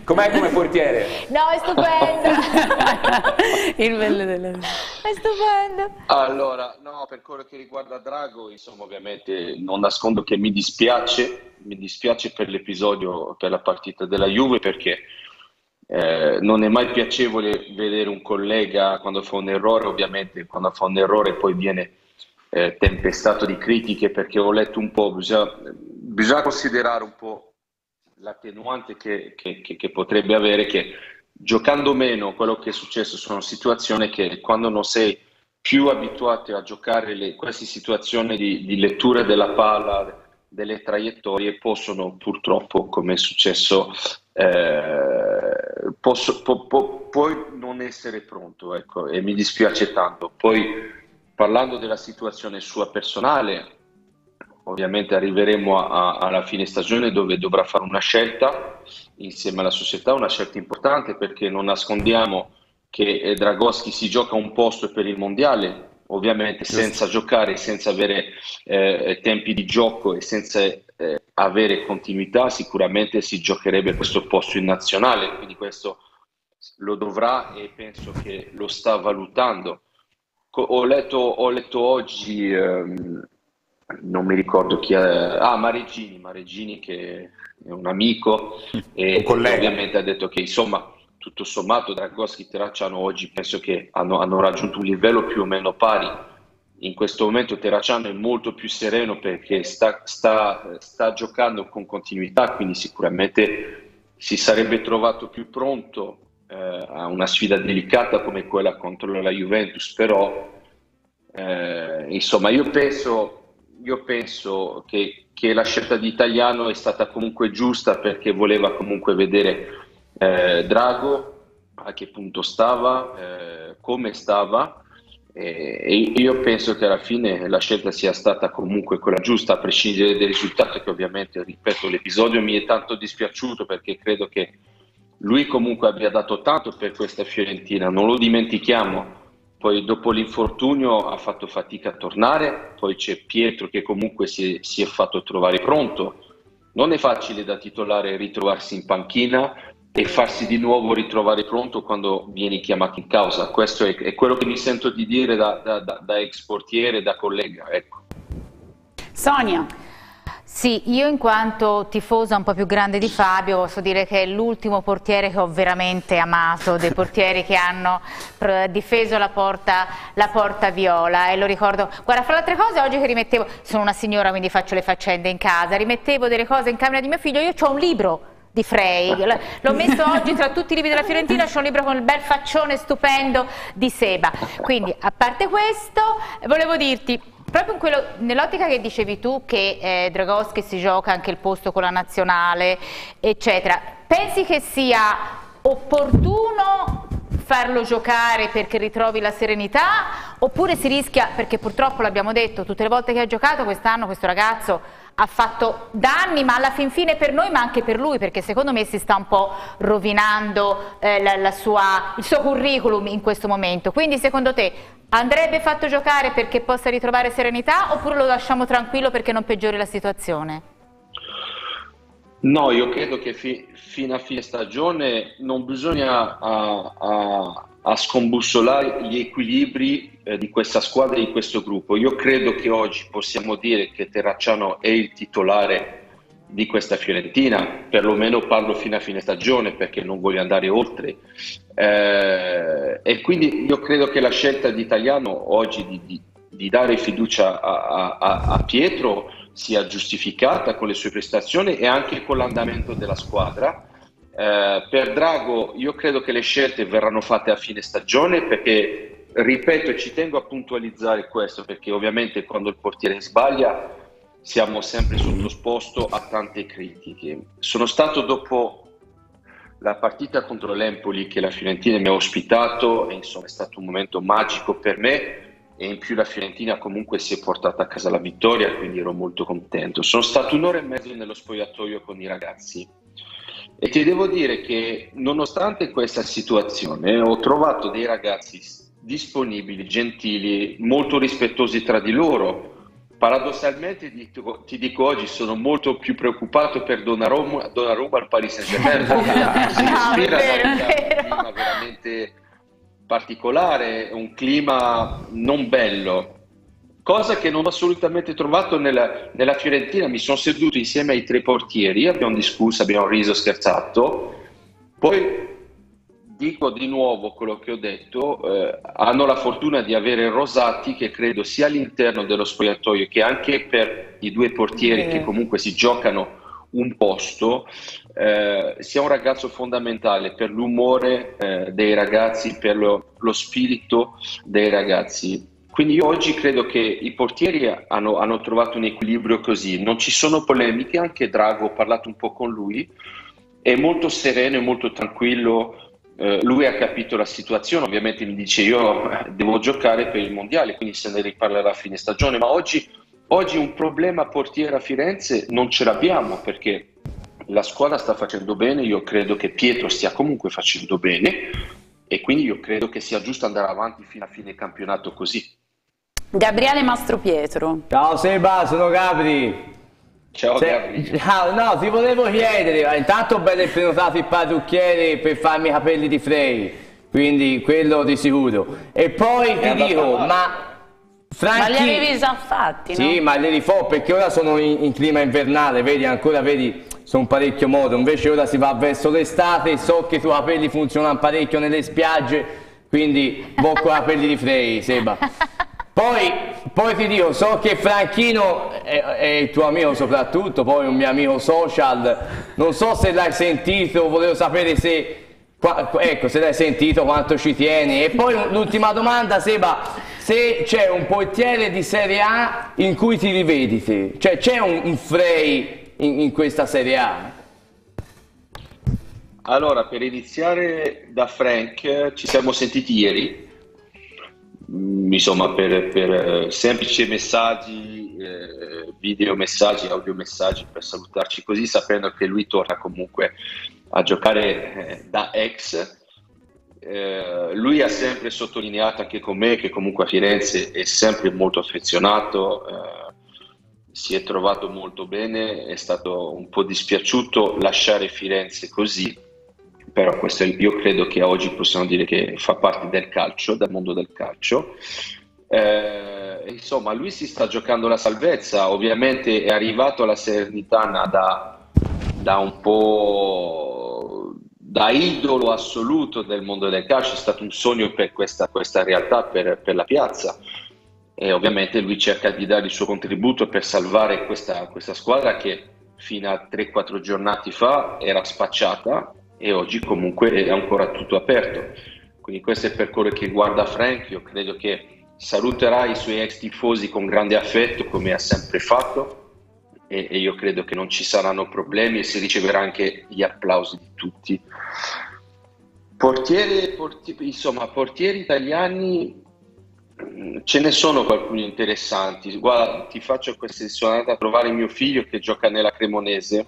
Com'è come portiere? No, è stupendo. Il bello della È stupendo. Allora, no, per quello che riguarda Drago, insomma, ovviamente non nascondo che mi dispiace, mi dispiace per l'episodio, per la partita della Juve, perché eh, non è mai piacevole vedere un collega quando fa un errore, ovviamente quando fa un errore poi viene eh, tempestato di critiche, perché ho letto un po', bisogna, bisogna considerare un po' l'attenuante che, che, che, che, potrebbe avere che giocando meno quello che è successo sono situazioni che quando non sei più abituato a giocare le, queste situazioni di, di, lettura della palla, delle traiettorie possono purtroppo, come è successo, eh, posso, po, po, poi non essere pronto ecco, e mi dispiace tanto. Poi parlando della situazione sua personale, ovviamente arriveremo a, a, alla fine stagione dove dovrà fare una scelta insieme alla società, una scelta importante perché non nascondiamo che Dragoschi si gioca un posto per il mondiale, ovviamente senza giocare, senza avere eh, tempi di gioco e senza eh, avere continuità, sicuramente si giocherebbe questo posto in nazionale, quindi questo lo dovrà e penso che lo sta valutando. Ho letto, ho letto oggi ehm, non mi ricordo chi è, ah Maregini, Maregini che è un amico e un ovviamente ha detto che insomma tutto sommato Dragoschi e Terracciano oggi penso che hanno, hanno, raggiunto un livello più o meno pari. In questo momento Terracciano è molto più sereno perché sta, sta, sta giocando con continuità quindi sicuramente si sarebbe trovato più pronto a una sfida delicata come quella contro la Juventus però eh, insomma io penso io penso che, che, la scelta di Italiano è stata comunque giusta perché voleva comunque vedere eh, Drago a che punto stava, eh, come stava eh, e io penso che alla fine la scelta sia stata comunque quella giusta a prescindere dai risultati che ovviamente, ripeto, l'episodio mi è tanto dispiaciuto perché credo che lui comunque abbia dato tanto per questa Fiorentina, non lo dimentichiamo. Poi dopo l'infortunio ha fatto fatica a tornare, poi c'è Pietro che comunque si si è fatto trovare pronto. Non è facile da titolare ritrovarsi in panchina e farsi di nuovo ritrovare pronto quando vieni chiamato in causa. Questo è, è quello che mi sento di dire da, da, da, da ex portiere, da collega. Ecco. Sonia. Sì, io in quanto tifosa un po' più grande di Fabio posso dire che è l'ultimo portiere che ho veramente amato, dei portieri che hanno difeso la porta, la porta viola e lo ricordo, guarda fra le altre cose oggi che rimettevo, sono una signora quindi faccio le faccende in casa, rimettevo delle cose in camera di mio figlio, io ho un libro di Frey, l'ho messo oggi tra tutti i libri della Fiorentina, c'è un libro con il bel faccione stupendo di Seba, quindi a parte questo volevo dirti proprio nell'ottica che dicevi tu che eh, Dragoschi si gioca anche il posto con la nazionale, eccetera, pensi che sia opportuno farlo giocare perché ritrovi la serenità? Oppure si rischia, perché purtroppo l'abbiamo detto, tutte le volte che ha giocato quest'anno questo ragazzo ha fatto danni ma alla fin fine per noi ma anche per lui perché secondo me si sta un po' rovinando eh, la, la sua, il suo curriculum in questo momento quindi secondo te andrebbe fatto giocare perché possa ritrovare serenità oppure lo lasciamo tranquillo perché non peggiori la situazione? No, io credo che fi, fino a fine stagione non bisogna a, a, a scombussolare gli equilibri eh, di questa squadra e di questo gruppo. Io credo che oggi possiamo dire che Terracciano è il titolare di questa Fiorentina, perlomeno parlo fino a fine stagione perché non voglio andare oltre. Eh, e quindi io credo che la scelta di Italiano oggi di, di, di dare fiducia a, a, a Pietro sia giustificata con le sue prestazioni e anche con l'andamento della squadra. Eh, per Drago io credo che le scelte verranno fatte a fine stagione perché, ripeto e ci tengo a puntualizzare questo, perché ovviamente quando il portiere sbaglia siamo sempre sottoposti a tante critiche. Sono stato dopo la partita contro l'Empoli che la Fiorentina mi ha ospitato e insomma è stato un momento magico per me e in più la Fiorentina comunque si è portata a casa la vittoria, quindi ero molto contento. Sono stato un'ora e mezzo nello spogliatoio con i ragazzi e ti devo dire che nonostante questa situazione ho trovato dei ragazzi disponibili, gentili, molto rispettosi tra di loro. Paradossalmente ti dico oggi sono molto più preoccupato per Donnarumma, Donnarumma al Paris Saint-Germain. si respira da un clima veramente particolare, un clima non bello, cosa che non ho assolutamente trovato nella, nella, Fiorentina. Mi sono seduto insieme ai tre portieri, abbiamo discusso, abbiamo riso, scherzato. Poi dico di nuovo quello che ho detto, eh, hanno la fortuna di avere Rosati che credo sia all'interno dello spogliatoio che anche per i due portieri eh. che comunque si giocano un posto, eh, sia un ragazzo fondamentale per l'umore eh, dei ragazzi, per lo, lo, spirito dei ragazzi. Quindi io oggi credo che i portieri hanno, hanno, trovato un equilibrio così, non ci sono polemiche, anche Drago, ho parlato un po' con lui, è molto sereno e molto tranquillo, eh, lui ha capito la situazione, ovviamente mi dice io devo giocare per il mondiale, quindi se ne riparlerà a fine stagione, ma oggi, oggi un problema portiere a Firenze non ce l'abbiamo perché la squadra sta facendo bene, io credo che Pietro stia comunque facendo bene e quindi io credo che sia giusto andare avanti fino a fine campionato così. Gabriele Mastro Pietro. Ciao Seba, sono Gabri. Ciao Se, Gabri. Ciao, no, ti volevo chiedere, intanto bene prenotato il parrucchiere per farmi i capelli di Frey, quindi quello di sicuro. E poi ti dico, ma Franchi... Ma li avevi già fatti, no? Sì, ma li rifò perché ora sono in, in, clima invernale, vedi, ancora vedi, sono parecchio modo, invece ora si va verso l'estate, so che i tuoi capelli funzionano parecchio nelle spiagge, quindi bocco capelli di Frey, Seba. Poi, poi, ti dico, so che Franchino è, il tuo amico soprattutto, poi un mio amico social, non so se l'hai sentito, volevo sapere se, ecco, se l'hai sentito, quanto ci tieni. E poi l'ultima domanda, Seba, se c'è un portiere di Serie A in cui ti rivedi te, cioè c'è un, un Frey in, in questa Serie A? Allora, per iniziare da Frank, ci siamo sentiti ieri insomma per, per eh, semplici messaggi, eh, video messaggi, audio messaggi per salutarci così sapendo che lui torna comunque a giocare eh, da ex. Eh, lui ha sempre sottolineato anche con me che comunque a Firenze è sempre molto affezionato, eh, si è trovato molto bene, è stato un po' dispiaciuto lasciare Firenze così, però questo io credo che oggi possiamo dire che fa parte del calcio, del mondo del calcio. Eh, insomma, lui si sta giocando la salvezza, ovviamente è arrivato alla Serenitana da, da un po' da idolo assoluto del mondo del calcio, è stato un sogno per questa, questa realtà, per, per, la piazza e ovviamente lui cerca di dare il suo contributo per salvare questa, questa squadra che fino a 3-4 giornate fa era spacciata e oggi comunque è ancora tutto aperto. Quindi questo è per quello che riguarda Frank, io credo che saluterà i suoi ex tifosi con grande affetto come ha sempre fatto e, e, io credo che non ci saranno problemi e si riceverà anche gli applausi di tutti. Portieri, portieri, insomma, portieri italiani mm, ce ne sono qualcuni interessanti. Guarda, ti faccio questa sono andato a trovare mio figlio che gioca nella Cremonese,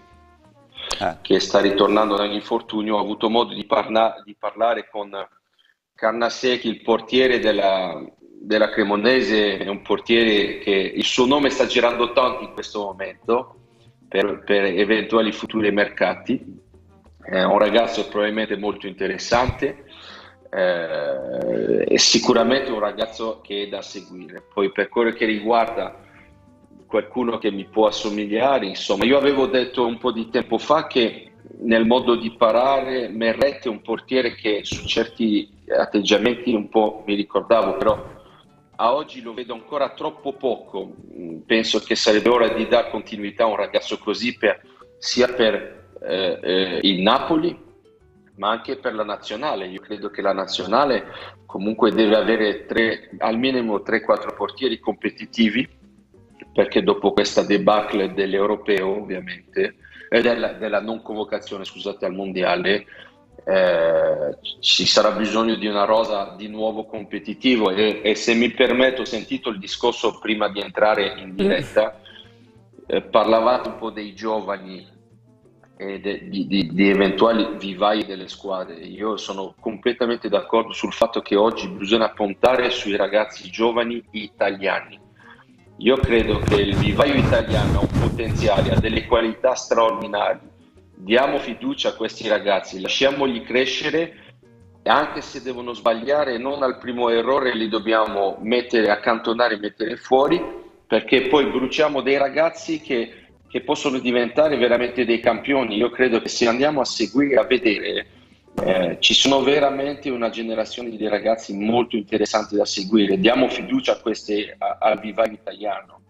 ah. che sta ritornando da un infortunio. Ho avuto modo di, parla- di parlare con Carnasecchi, il portiere della, della Cremonese, è un portiere che il suo nome sta girando tanto in questo momento per, per eventuali futuri mercati. È un ragazzo probabilmente molto interessante. Eh, è sicuramente un ragazzo che è da seguire. Poi per quello che riguarda qualcuno che mi può assomigliare, insomma, io avevo detto un po' di tempo fa che nel modo di parare Merretti è un portiere che su certi atteggiamenti un po' mi ricordavo, però a oggi lo vedo ancora troppo poco. Mm, penso che sarebbe ora di dare continuità a un ragazzo così per, sia per eh, eh, il Napoli ma anche per la nazionale. Io credo che la nazionale comunque deve avere tre, al minimo 3-4 portieri competitivi perché dopo questa debacle dell'europeo ovviamente e della, della non convocazione scusate, al mondiale eh, ci sarà bisogno di una rosa di nuovo competitivo e, e, se mi permetto ho sentito il discorso prima di entrare in diretta eh, parlavate un po' dei giovani e de, di, di, di, eventuali vivai delle squadre. Io sono completamente d'accordo sul fatto che oggi bisogna puntare sui ragazzi giovani italiani io credo che il vivaio italiano ha un potenziale, ha delle qualità straordinarie diamo fiducia a questi ragazzi, lasciamoli crescere anche se devono sbagliare, non al primo errore li dobbiamo mettere, accantonare, mettere fuori, perché poi bruciamo dei ragazzi che, che possono diventare veramente dei campioni. Io credo che se andiamo a seguire, a vedere, eh, ci sono veramente una generazione di ragazzi molto interessanti da seguire. Diamo fiducia a queste, a, al vivaio italiano.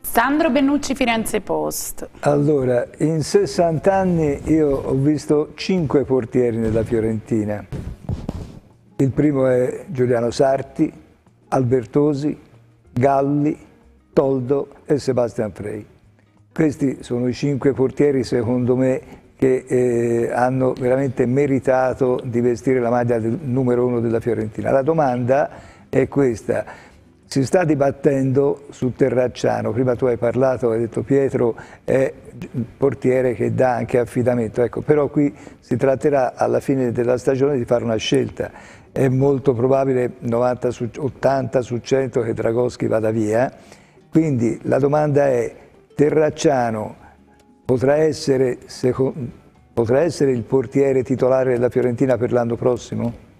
Sandro Bennucci, Firenze Post. Allora, in 60 anni io ho visto 5 portieri nella Fiorentina. Il primo è Giuliano Sarti, Albertosi, Galli, Toldo e Sebastian Frey. Questi sono i cinque portieri, secondo me, che eh, hanno veramente meritato di vestire la maglia del numero uno della Fiorentina. La domanda è questa. Si sta dibattendo su Terracciano, prima tu hai parlato, hai detto Pietro è il portiere che dà anche affidamento, ecco, però qui si tratterà alla fine della stagione di fare una scelta, è molto probabile 90 su, 80 su 100 che Dragoschi vada via, quindi la domanda è Terracciano potrà essere, potrà essere il portiere titolare della Fiorentina per l'anno prossimo?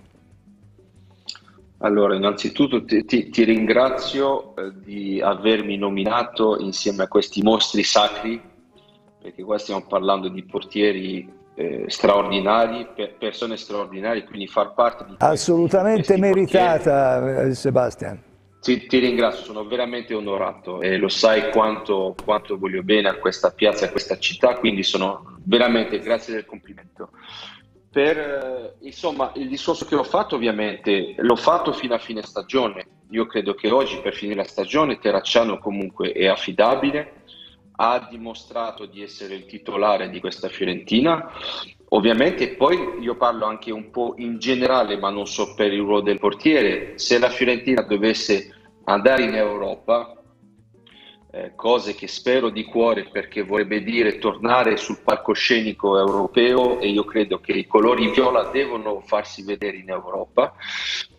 Allora, innanzitutto ti, ti, ti ringrazio eh, di avermi nominato insieme a questi mostri sacri, perché qua stiamo parlando di portieri eh, straordinari, per persone straordinarie, quindi far parte di... Assolutamente meritata, portieri. Eh, Sebastian. Ti, ti, ringrazio, sono veramente onorato e lo sai quanto, quanto voglio bene a questa piazza, a questa città, quindi sono veramente, grazie del complimento. Per eh, insomma il discorso che ho fatto ovviamente l'ho fatto fino a fine stagione. Io credo che oggi per finire la stagione Terracciano comunque è affidabile ha dimostrato di essere il titolare di questa Fiorentina. Ovviamente poi io parlo anche un po' in generale ma non so per il ruolo del portiere. Se la Fiorentina dovesse andare in Europa eh, cose che spero di cuore perché vorrebbe dire tornare sul palcoscenico europeo e io credo che i colori viola devono farsi vedere in Europa.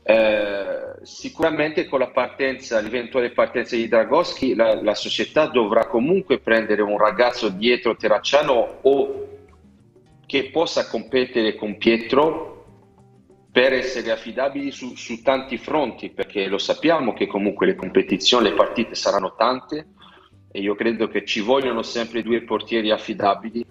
Eh, sicuramente con la partenza, l'eventuale partenza di Dragoschi, la, la, società dovrà comunque prendere un ragazzo dietro Terracciano o che possa competere con Pietro per essere affidabili su, su, tanti fronti, perché lo sappiamo che comunque le competizioni, le partite saranno tante e io credo che ci vogliono sempre due portieri affidabili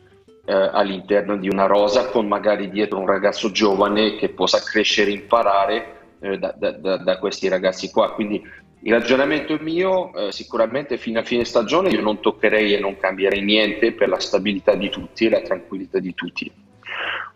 eh, all'interno di una rosa con magari dietro un ragazzo giovane che possa crescere e imparare eh, da, da, da, questi ragazzi qua. Quindi il ragionamento mio eh, sicuramente fino a fine stagione io non toccherei e non cambierei niente per la stabilità di tutti e la tranquillità di tutti.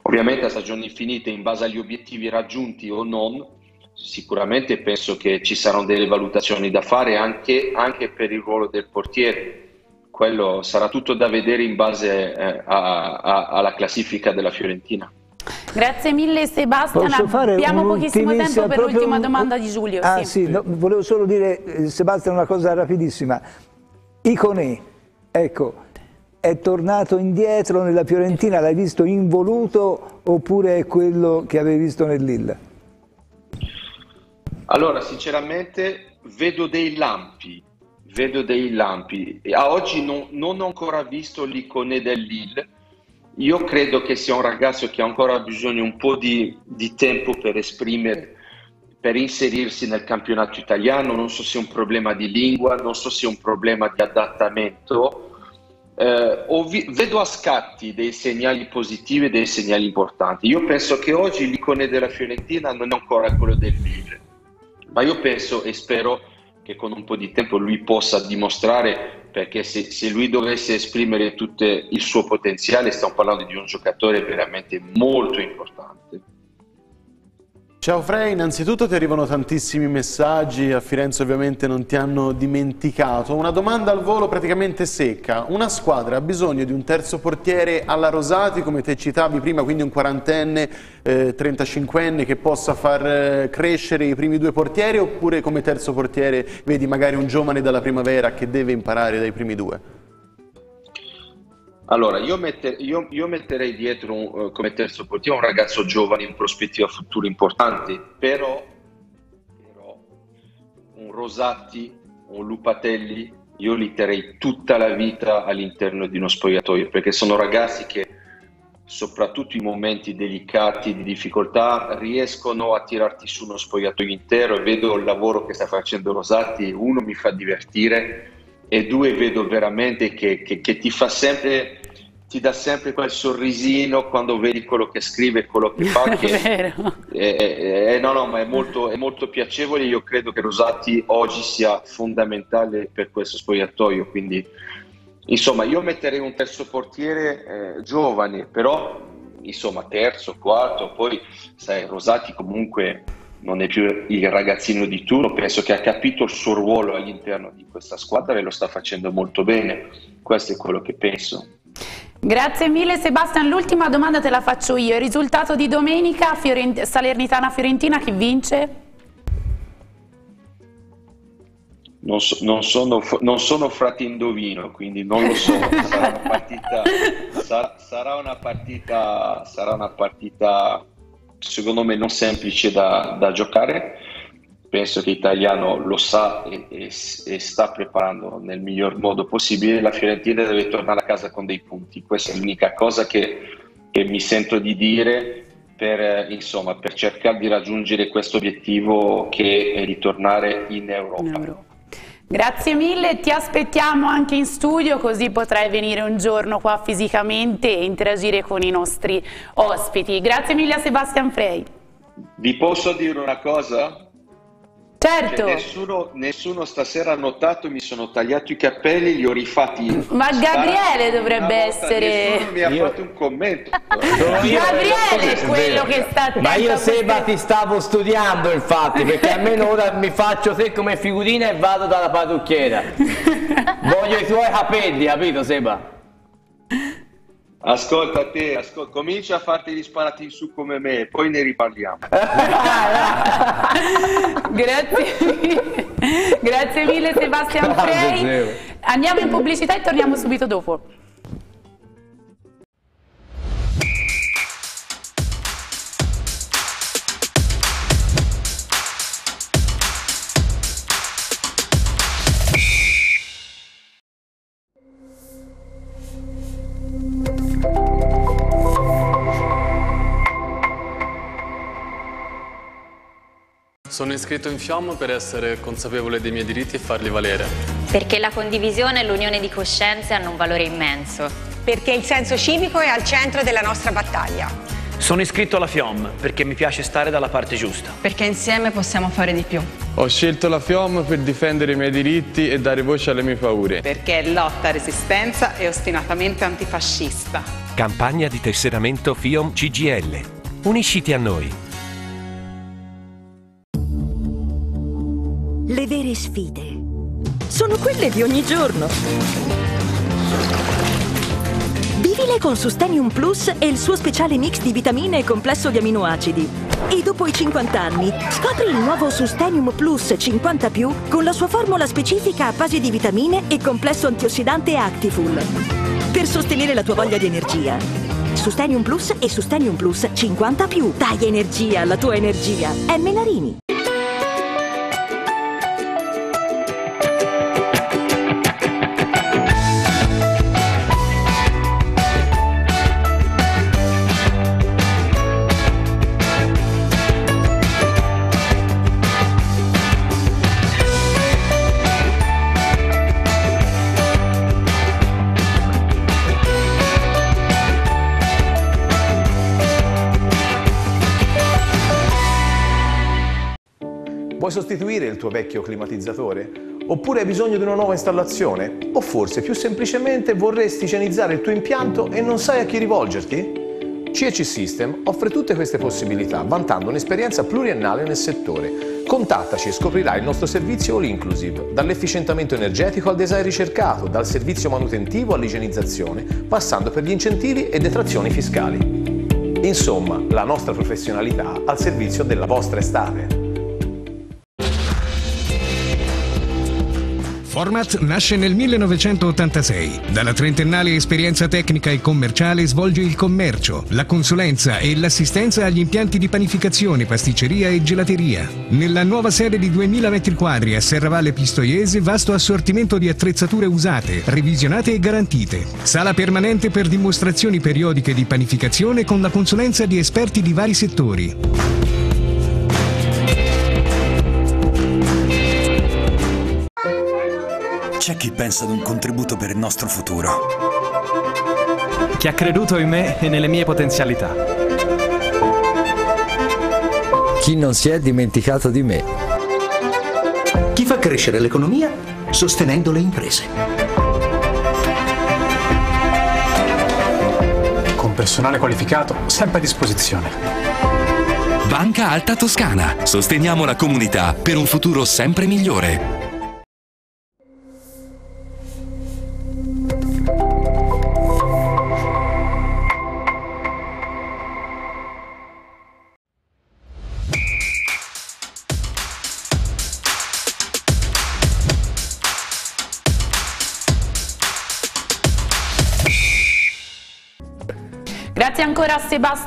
Ovviamente a stagioni finite in base agli obiettivi raggiunti o non sicuramente penso che ci saranno delle valutazioni da fare anche, anche per il ruolo del portiere. Quello sarà tutto da vedere in base eh, a, a, alla classifica della Fiorentina. Grazie mille Sebastian, abbiamo pochissimo tempo per l'ultima un... domanda di Giulio. Ah sì, sì no, volevo solo dire eh, Sebastian una cosa rapidissima. Iconè, ecco, è tornato indietro nella Fiorentina, l'hai visto involuto oppure è quello che avevi visto nel Lille? Allora, sinceramente vedo dei lampi, vedo dei lampi. A oggi non, non ho ancora visto l'icone del Lille. Io credo che sia un ragazzo che ha ancora bisogno un po' di, di tempo per esprimere, per inserirsi nel campionato italiano. Non so se è un problema di lingua, non so se è un problema di adattamento. Eh, vi, vedo a scatti dei segnali positivi e dei segnali importanti. Io penso che oggi l'icone della Fiorentina non è ancora quello del Lille ma io penso e spero che con un po' di tempo lui possa dimostrare, perché se, se lui dovesse esprimere tutto il suo potenziale, stiamo parlando di un giocatore veramente molto importante. Ciao Frey, innanzitutto ti arrivano tantissimi messaggi, a Firenze ovviamente non ti hanno dimenticato. Una domanda al volo praticamente secca. Una squadra ha bisogno di un terzo portiere alla Rosati, come te citavi prima, quindi un quarantenne, eh, 35enne che possa far eh, crescere i primi due portieri oppure come terzo portiere vedi magari un giovane dalla primavera che deve imparare dai primi due? Allora, io, metter, io, io metterei dietro un, uh, come terzo portiere un ragazzo giovane in prospettiva futura importante, però, però un Rosatti, un Lupatelli, io li terrei tutta la vita all'interno di uno spogliatoio, perché sono ragazzi che soprattutto in momenti delicati di difficoltà riescono a tirarti su uno spogliatoio intero. E vedo il lavoro che sta facendo Rosati, uno mi fa divertire e due vedo veramente che, che, che ti fa sempre ti dà sempre quel sorrisino quando vedi quello che scrive e quello che fa. Che è, è, è, no, no, ma è molto, è molto piacevole. Io credo che Rosati oggi sia fondamentale per questo spogliatoio. Quindi, insomma, io metterei un terzo portiere eh, giovane, però insomma, terzo, quarto. Poi, sai, Rosati comunque non è più il ragazzino di turno, penso che ha capito il suo ruolo all'interno di questa squadra e lo sta facendo molto bene. Questo è quello che penso. Grazie mille Sebastian, l'ultima domanda te la faccio io, il risultato di domenica Fiorent Salernitana-Fiorentina chi vince? Non, so, non, sono, non, sono, frati indovino, quindi non lo so, sarà una partita, sarà, sarà una partita, sarà una partita secondo me non semplice da, da giocare, penso che l'italiano lo sa e, e, e, sta preparando nel miglior modo possibile. La Fiorentina deve tornare a casa con dei punti, questa è l'unica cosa che, che mi sento di dire per, insomma, per, cercare di raggiungere questo obiettivo che è ritornare in Europa. In Europa. Grazie mille, ti aspettiamo anche in studio così potrai venire un giorno qua fisicamente e interagire con i nostri ospiti. Grazie mille a Sebastian Frey. Vi posso dire una cosa? Certo. Cioè, nessuno, nessuno, stasera ha notato, mi sono tagliato i capelli, li ho rifatti. Ma Gabriele dovrebbe essere. Nessuno mi ha io... fatto un commento. Gabriele è quello che sta attento Ma io Seba ti stavo studiando infatti, perché almeno ora mi faccio te come figurina e vado dalla parrucchiera. Voglio i tuoi capelli, capito Seba? Ascolta te, ascolta, comincia a farti gli sparati in su come me, poi ne riparliamo. Grazie. Grazie mille Sebastian Frey. Andiamo in pubblicità e torniamo subito dopo. Sono iscritto in Fiamma per essere consapevole dei miei diritti e farli valere. Perché la condivisione e l'unione di coscienze hanno un valore immenso. Perché il senso civico è al centro della nostra battaglia. Sono iscritto alla FIOM perché mi piace stare dalla parte giusta. Perché insieme possiamo fare di più. Ho scelto la FIOM per difendere i miei diritti e dare voce alle mie paure. Perché è lotta, resistenza e ostinatamente antifascista. Campagna di tesseramento FIOM CGL. Unisciti a noi. Le vere sfide sono quelle di ogni giorno. Vivile con Sustenium Plus e il suo speciale mix di vitamine e complesso di aminoacidi. E dopo i 50 anni, scopri il nuovo Sustenium Plus 50 con la sua formula specifica a base di vitamine e complesso antiossidante Actiful. Per sostenere la tua voglia di energia. Sustenium Plus e Sustenium Plus 50 Dai energia alla tua energia. È Menarini. Vuoi sostituire il tuo vecchio climatizzatore? Oppure hai bisogno di una nuova installazione? O forse più semplicemente vorresti igienizzare il tuo impianto e non sai a chi rivolgerti? CEC System offre tutte queste possibilità, vantando un'esperienza pluriennale nel settore. Contattaci e scoprirai il nostro servizio all inclusive, dall'efficientamento energetico al design ricercato, dal servizio manutentivo all'igienizzazione, passando per gli incentivi e detrazioni fiscali. Insomma, la nostra professionalità al servizio della vostra estate. Format nasce nel 1986. Dalla trentennale esperienza tecnica e commerciale svolge il commercio, la consulenza e l'assistenza agli impianti di panificazione, pasticceria e gelateria. Nella nuova sede di 2000 m2 a Serravalle Pistoiese vasto assortimento di attrezzature usate, revisionate e garantite. Sala permanente per dimostrazioni periodiche di panificazione con la consulenza di esperti di vari settori. C'è chi pensa ad un contributo per il nostro futuro. Chi ha creduto in me e nelle mie potenzialità. Chi non si è dimenticato di me. Chi fa crescere l'economia sostenendo le imprese. Con personale qualificato sempre a disposizione. Banca Alta Toscana. Sosteniamo la comunità per un futuro sempre migliore.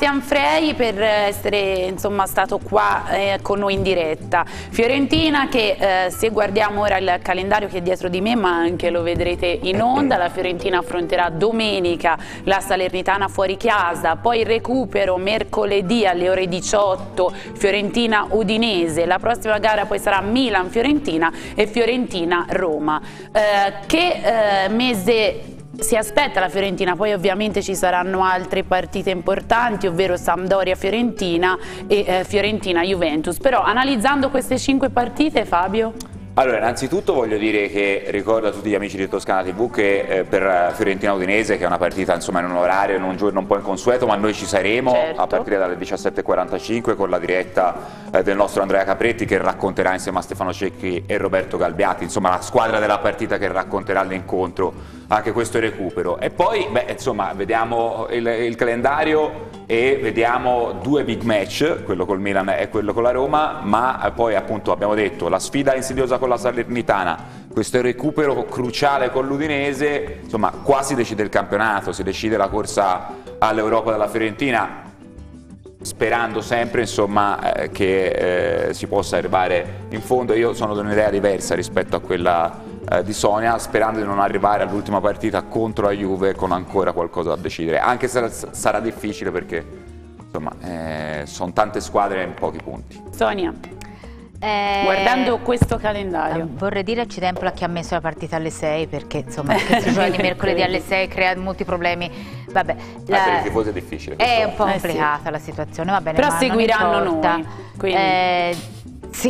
Sebastian Frey per essere insomma, stato qua eh, con noi in diretta. Fiorentina che eh, se guardiamo ora il calendario che è dietro di me ma anche lo vedrete in onda, la Fiorentina affronterà domenica la Salernitana fuori casa, poi il recupero mercoledì alle ore 18 Fiorentina-Udinese, la prossima gara poi sarà Milan-Fiorentina e Fiorentina-Roma. Eh, che eh, mese si aspetta la Fiorentina, poi ovviamente ci saranno altre partite importanti, ovvero Sampdoria-Fiorentina e eh, Fiorentina-Juventus. Però analizzando queste cinque partite, Fabio? Allora, innanzitutto voglio dire che ricordo a tutti gli amici di Toscana TV che eh, per Fiorentina Udinese, che è una partita insomma in un orario, in un giorno un po' inconsueto, ma noi ci saremo certo. a partire dalle 17.45 con la diretta eh, del nostro Andrea Capretti che racconterà insieme a Stefano Cecchi e Roberto Galbiati, insomma la squadra della partita che racconterà l'incontro, anche questo recupero. E poi, beh, insomma, vediamo il, il calendario e vediamo due big match, quello col Milan e quello con la Roma, ma eh, poi appunto abbiamo detto la sfida insidiosa con la Salernitana, questo recupero cruciale con l'Udinese, insomma qua si decide il campionato, si decide la corsa all'Europa della Fiorentina, sperando sempre insomma, eh, che eh, si possa arrivare in fondo. Io sono di un'idea diversa rispetto a quella eh, di Sonia, sperando di non arrivare all'ultima partita contro la Juve con ancora qualcosa da decidere, anche se sarà difficile perché insomma, eh, sono tante squadre in pochi punti. Sonia. Eh, Guardando questo calendario vorrei dire Cidempla che ha messo la partita alle 6 perché insomma gioca di mercoledì alle 6 crea molti problemi vabbè la... per i tifosi è difficile è un po' complicata eh sì. la situazione va bene però seguiranno noi quindi... sì,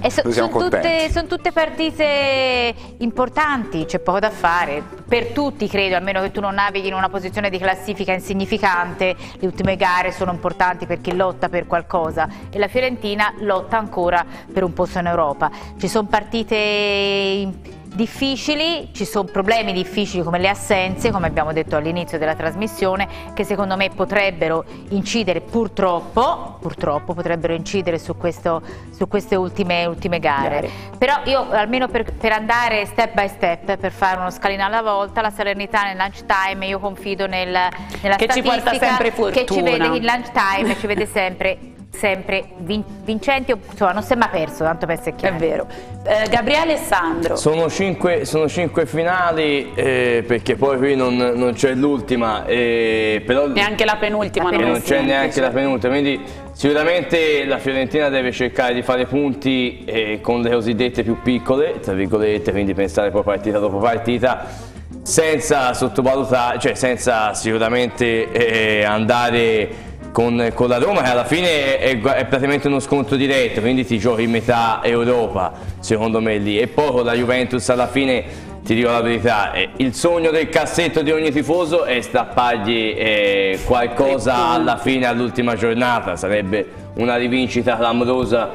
e so, sono, tutte, son tutte partite importanti, c'è poco da fare, per tutti credo, almeno che tu non navighi in una posizione di classifica insignificante, le ultime gare sono importanti per chi lotta per qualcosa e la Fiorentina lotta ancora per un posto in Europa. Ci sono partite difficili, ci sono problemi difficili come le assenze, come abbiamo detto all'inizio della trasmissione, che secondo me potrebbero incidere purtroppo, purtroppo potrebbero incidere su, questo, su queste ultime, ultime gare. Però io almeno per, per, andare step by step, per fare uno scalino alla volta, la Salernità nel lunch time, io confido nel, nella che statistica ci porta sempre fortuna. che ci vede il lunch time, ci vede sempre sempre vin vincenti, insomma non si è mai perso, tanto per essere chiaro. È vero. Eh, Gabriele e Sandro. Sono cinque, sono cinque finali eh, perché poi qui non, non c'è l'ultima, eh, però... Neanche la penultima. La non c'è neanche la penultima, quindi sicuramente la Fiorentina deve cercare di fare punti eh, con le cosiddette più piccole, tra virgolette, quindi pensare poi partita dopo partita, senza sottovalutare, cioè senza sicuramente eh, andare con, con, la Roma che alla fine è, è, praticamente uno scontro diretto, quindi ti giochi metà Europa, secondo me lì. E poi con la Juventus alla fine, ti dico la verità, eh, il sogno del cassetto di ogni tifoso è stappargli eh, qualcosa alla fine, all'ultima giornata, sarebbe una rivincita clamorosa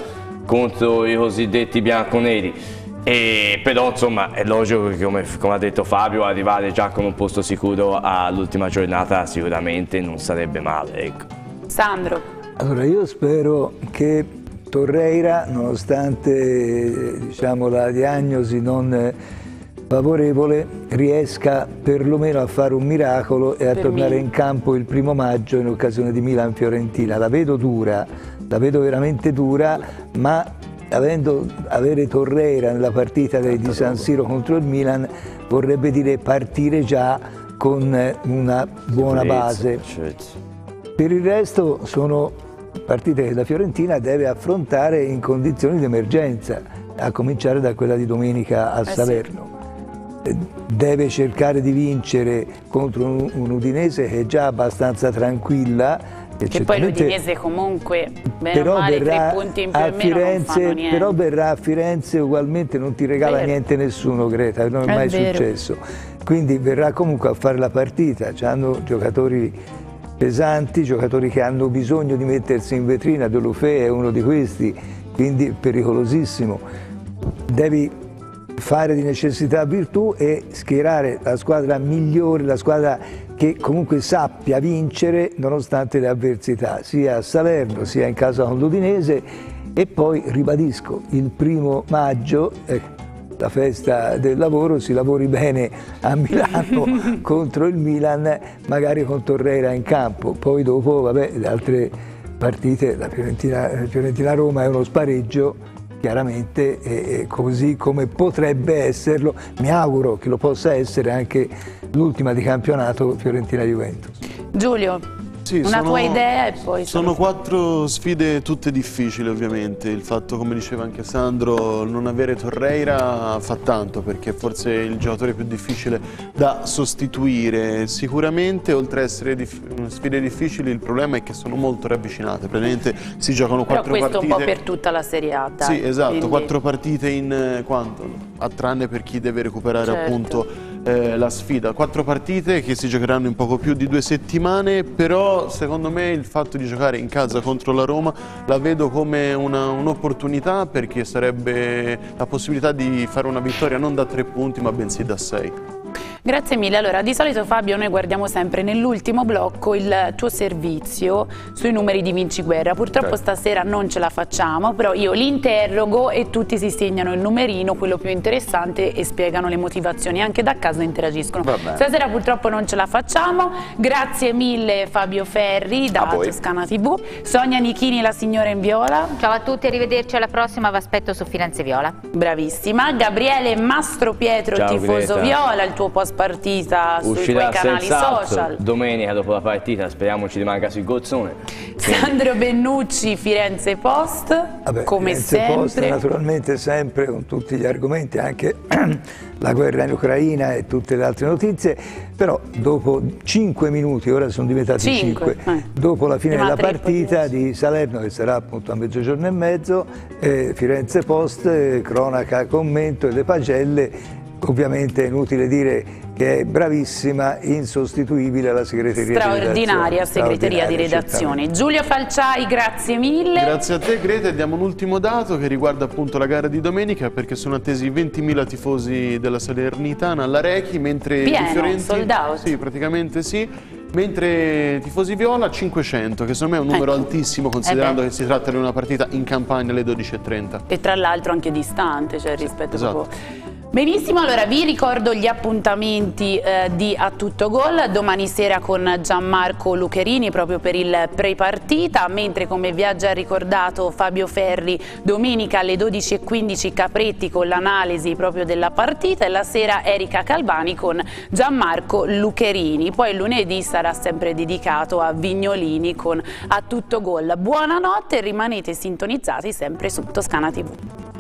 contro i cosiddetti bianconeri. E, però insomma è logico che come, come, ha detto Fabio arrivare già con un posto sicuro all'ultima giornata sicuramente non sarebbe male ecco. Sandro. Allora io spero che Torreira, nonostante diciamo, la diagnosi non favorevole, riesca perlomeno a fare un miracolo e a per tornare me. in campo il primo maggio in occasione di Milan-Fiorentina. La vedo dura, la vedo veramente dura, ma avendo, avere Torreira nella partita di San Siro contro il Milan vorrebbe dire partire già con una buona base. Per il resto sono partite che la Fiorentina deve affrontare in condizioni di emergenza, a cominciare da quella di domenica a eh Salerno. Sì. Deve cercare di vincere contro un, un Udinese che è già abbastanza tranquilla, che poi l'Udinese comunque però male, verrà punti in più a Firenze, però verrà a Firenze ugualmente non ti regala vero. niente nessuno Greta non è, è mai vero. successo quindi verrà comunque a fare la partita hanno giocatori pesanti, giocatori che hanno bisogno di mettersi in vetrina, Deulofeu è uno di questi, quindi pericolosissimo. Devi fare di necessità virtù e schierare la squadra migliore, la squadra che comunque sappia vincere nonostante le avversità, sia a Salerno sia in casa con l'Udinese e poi ribadisco, il primo maggio, eh, la festa del lavoro, si lavori bene a Milano contro il Milan, magari con Torreira in campo, poi dopo vabbè, le altre partite, la Fiorentina-Roma Fiorentina è uno spareggio, chiaramente è così come potrebbe esserlo, mi auguro che lo possa essere anche l'ultima di campionato Fiorentina-Juventus. Giulio, sì, una sono, tua idea e poi... Sono quattro sfide tutte difficili ovviamente, il fatto come diceva anche Sandro non avere Torreira fa tanto perché forse è il giocatore più difficile da sostituire, sicuramente oltre ad essere dif sfide difficili il problema è che sono molto ravvicinate, praticamente si giocano quattro partite... Però questo un po' per tutta la Serie A. Sì esatto, quindi... quattro partite in eh, quanto? A tranne per chi deve recuperare certo. appunto eh, la sfida. Quattro partite che si giocheranno in poco più di due settimane, però secondo me il fatto di giocare in casa contro la Roma la vedo come un'opportunità un perché sarebbe la possibilità di fare una vittoria non da tre punti ma bensì da sei. Grazie mille. Allora, di solito Fabio noi guardiamo sempre nell'ultimo blocco il tuo servizio sui numeri di Vinciguerra. Purtroppo certo. stasera non ce la facciamo, però io li interrogo e tutti si segnano il numerino, quello più interessante e spiegano le motivazioni. Anche da casa interagiscono. Stasera purtroppo non ce la facciamo. Grazie mille Fabio Ferri da Toscana TV. Sonia Nichini, la signora in viola. Ciao a tutti, arrivederci alla prossima, vi aspetto su Finanze Viola. Bravissima. Gabriele Mastro Pietro, Ciao, tifoso Greta. Viola, il tuo post partita sui tuoi canali social. Domenica dopo la partita, speriamo ci rimanga sul gozzone. Sandro Bennucci, Firenze Post, Vabbè, come Firenze sempre. Post, naturalmente sempre con tutti gli argomenti, anche la guerra in Ucraina e tutte le altre notizie, però dopo 5 minuti, ora sono diventati 5, eh. dopo la fine della partita di Salerno che sarà appunto a mezzogiorno e mezzo, eh, Firenze Post, eh, cronaca, commento e le pagelle Ovviamente è inutile dire che è bravissima, insostituibile la segreteria Straordinaria di segreteria di redazione. Giulio Falciai, grazie mille. Grazie a te Greta e diamo un ultimo dato che riguarda appunto la gara di domenica perché sono attesi 20.000 tifosi della Salernitana alla Rechi mentre Pieno, Fiorentina, sold out. Sì, praticamente sì. Mentre tifosi viola 500, che secondo me è un numero ecco. altissimo considerando eh che si tratta di una partita in campagna alle 12.30. E tra l'altro anche distante, cioè rispetto esatto. proprio Benissimo, allora vi ricordo gli appuntamenti eh, di A Tutto Gol domani sera con Gianmarco Lucherini proprio per il pre-partita, mentre come vi ha già ricordato Fabio Ferri domenica alle 12.15 Capretti con l'analisi proprio della partita e la sera Erika Calvani con Gianmarco Lucherini. Poi lunedì sarà sempre dedicato a Vignolini con A Tutto Gol. Buonanotte e rimanete sintonizzati sempre su Toscana TV.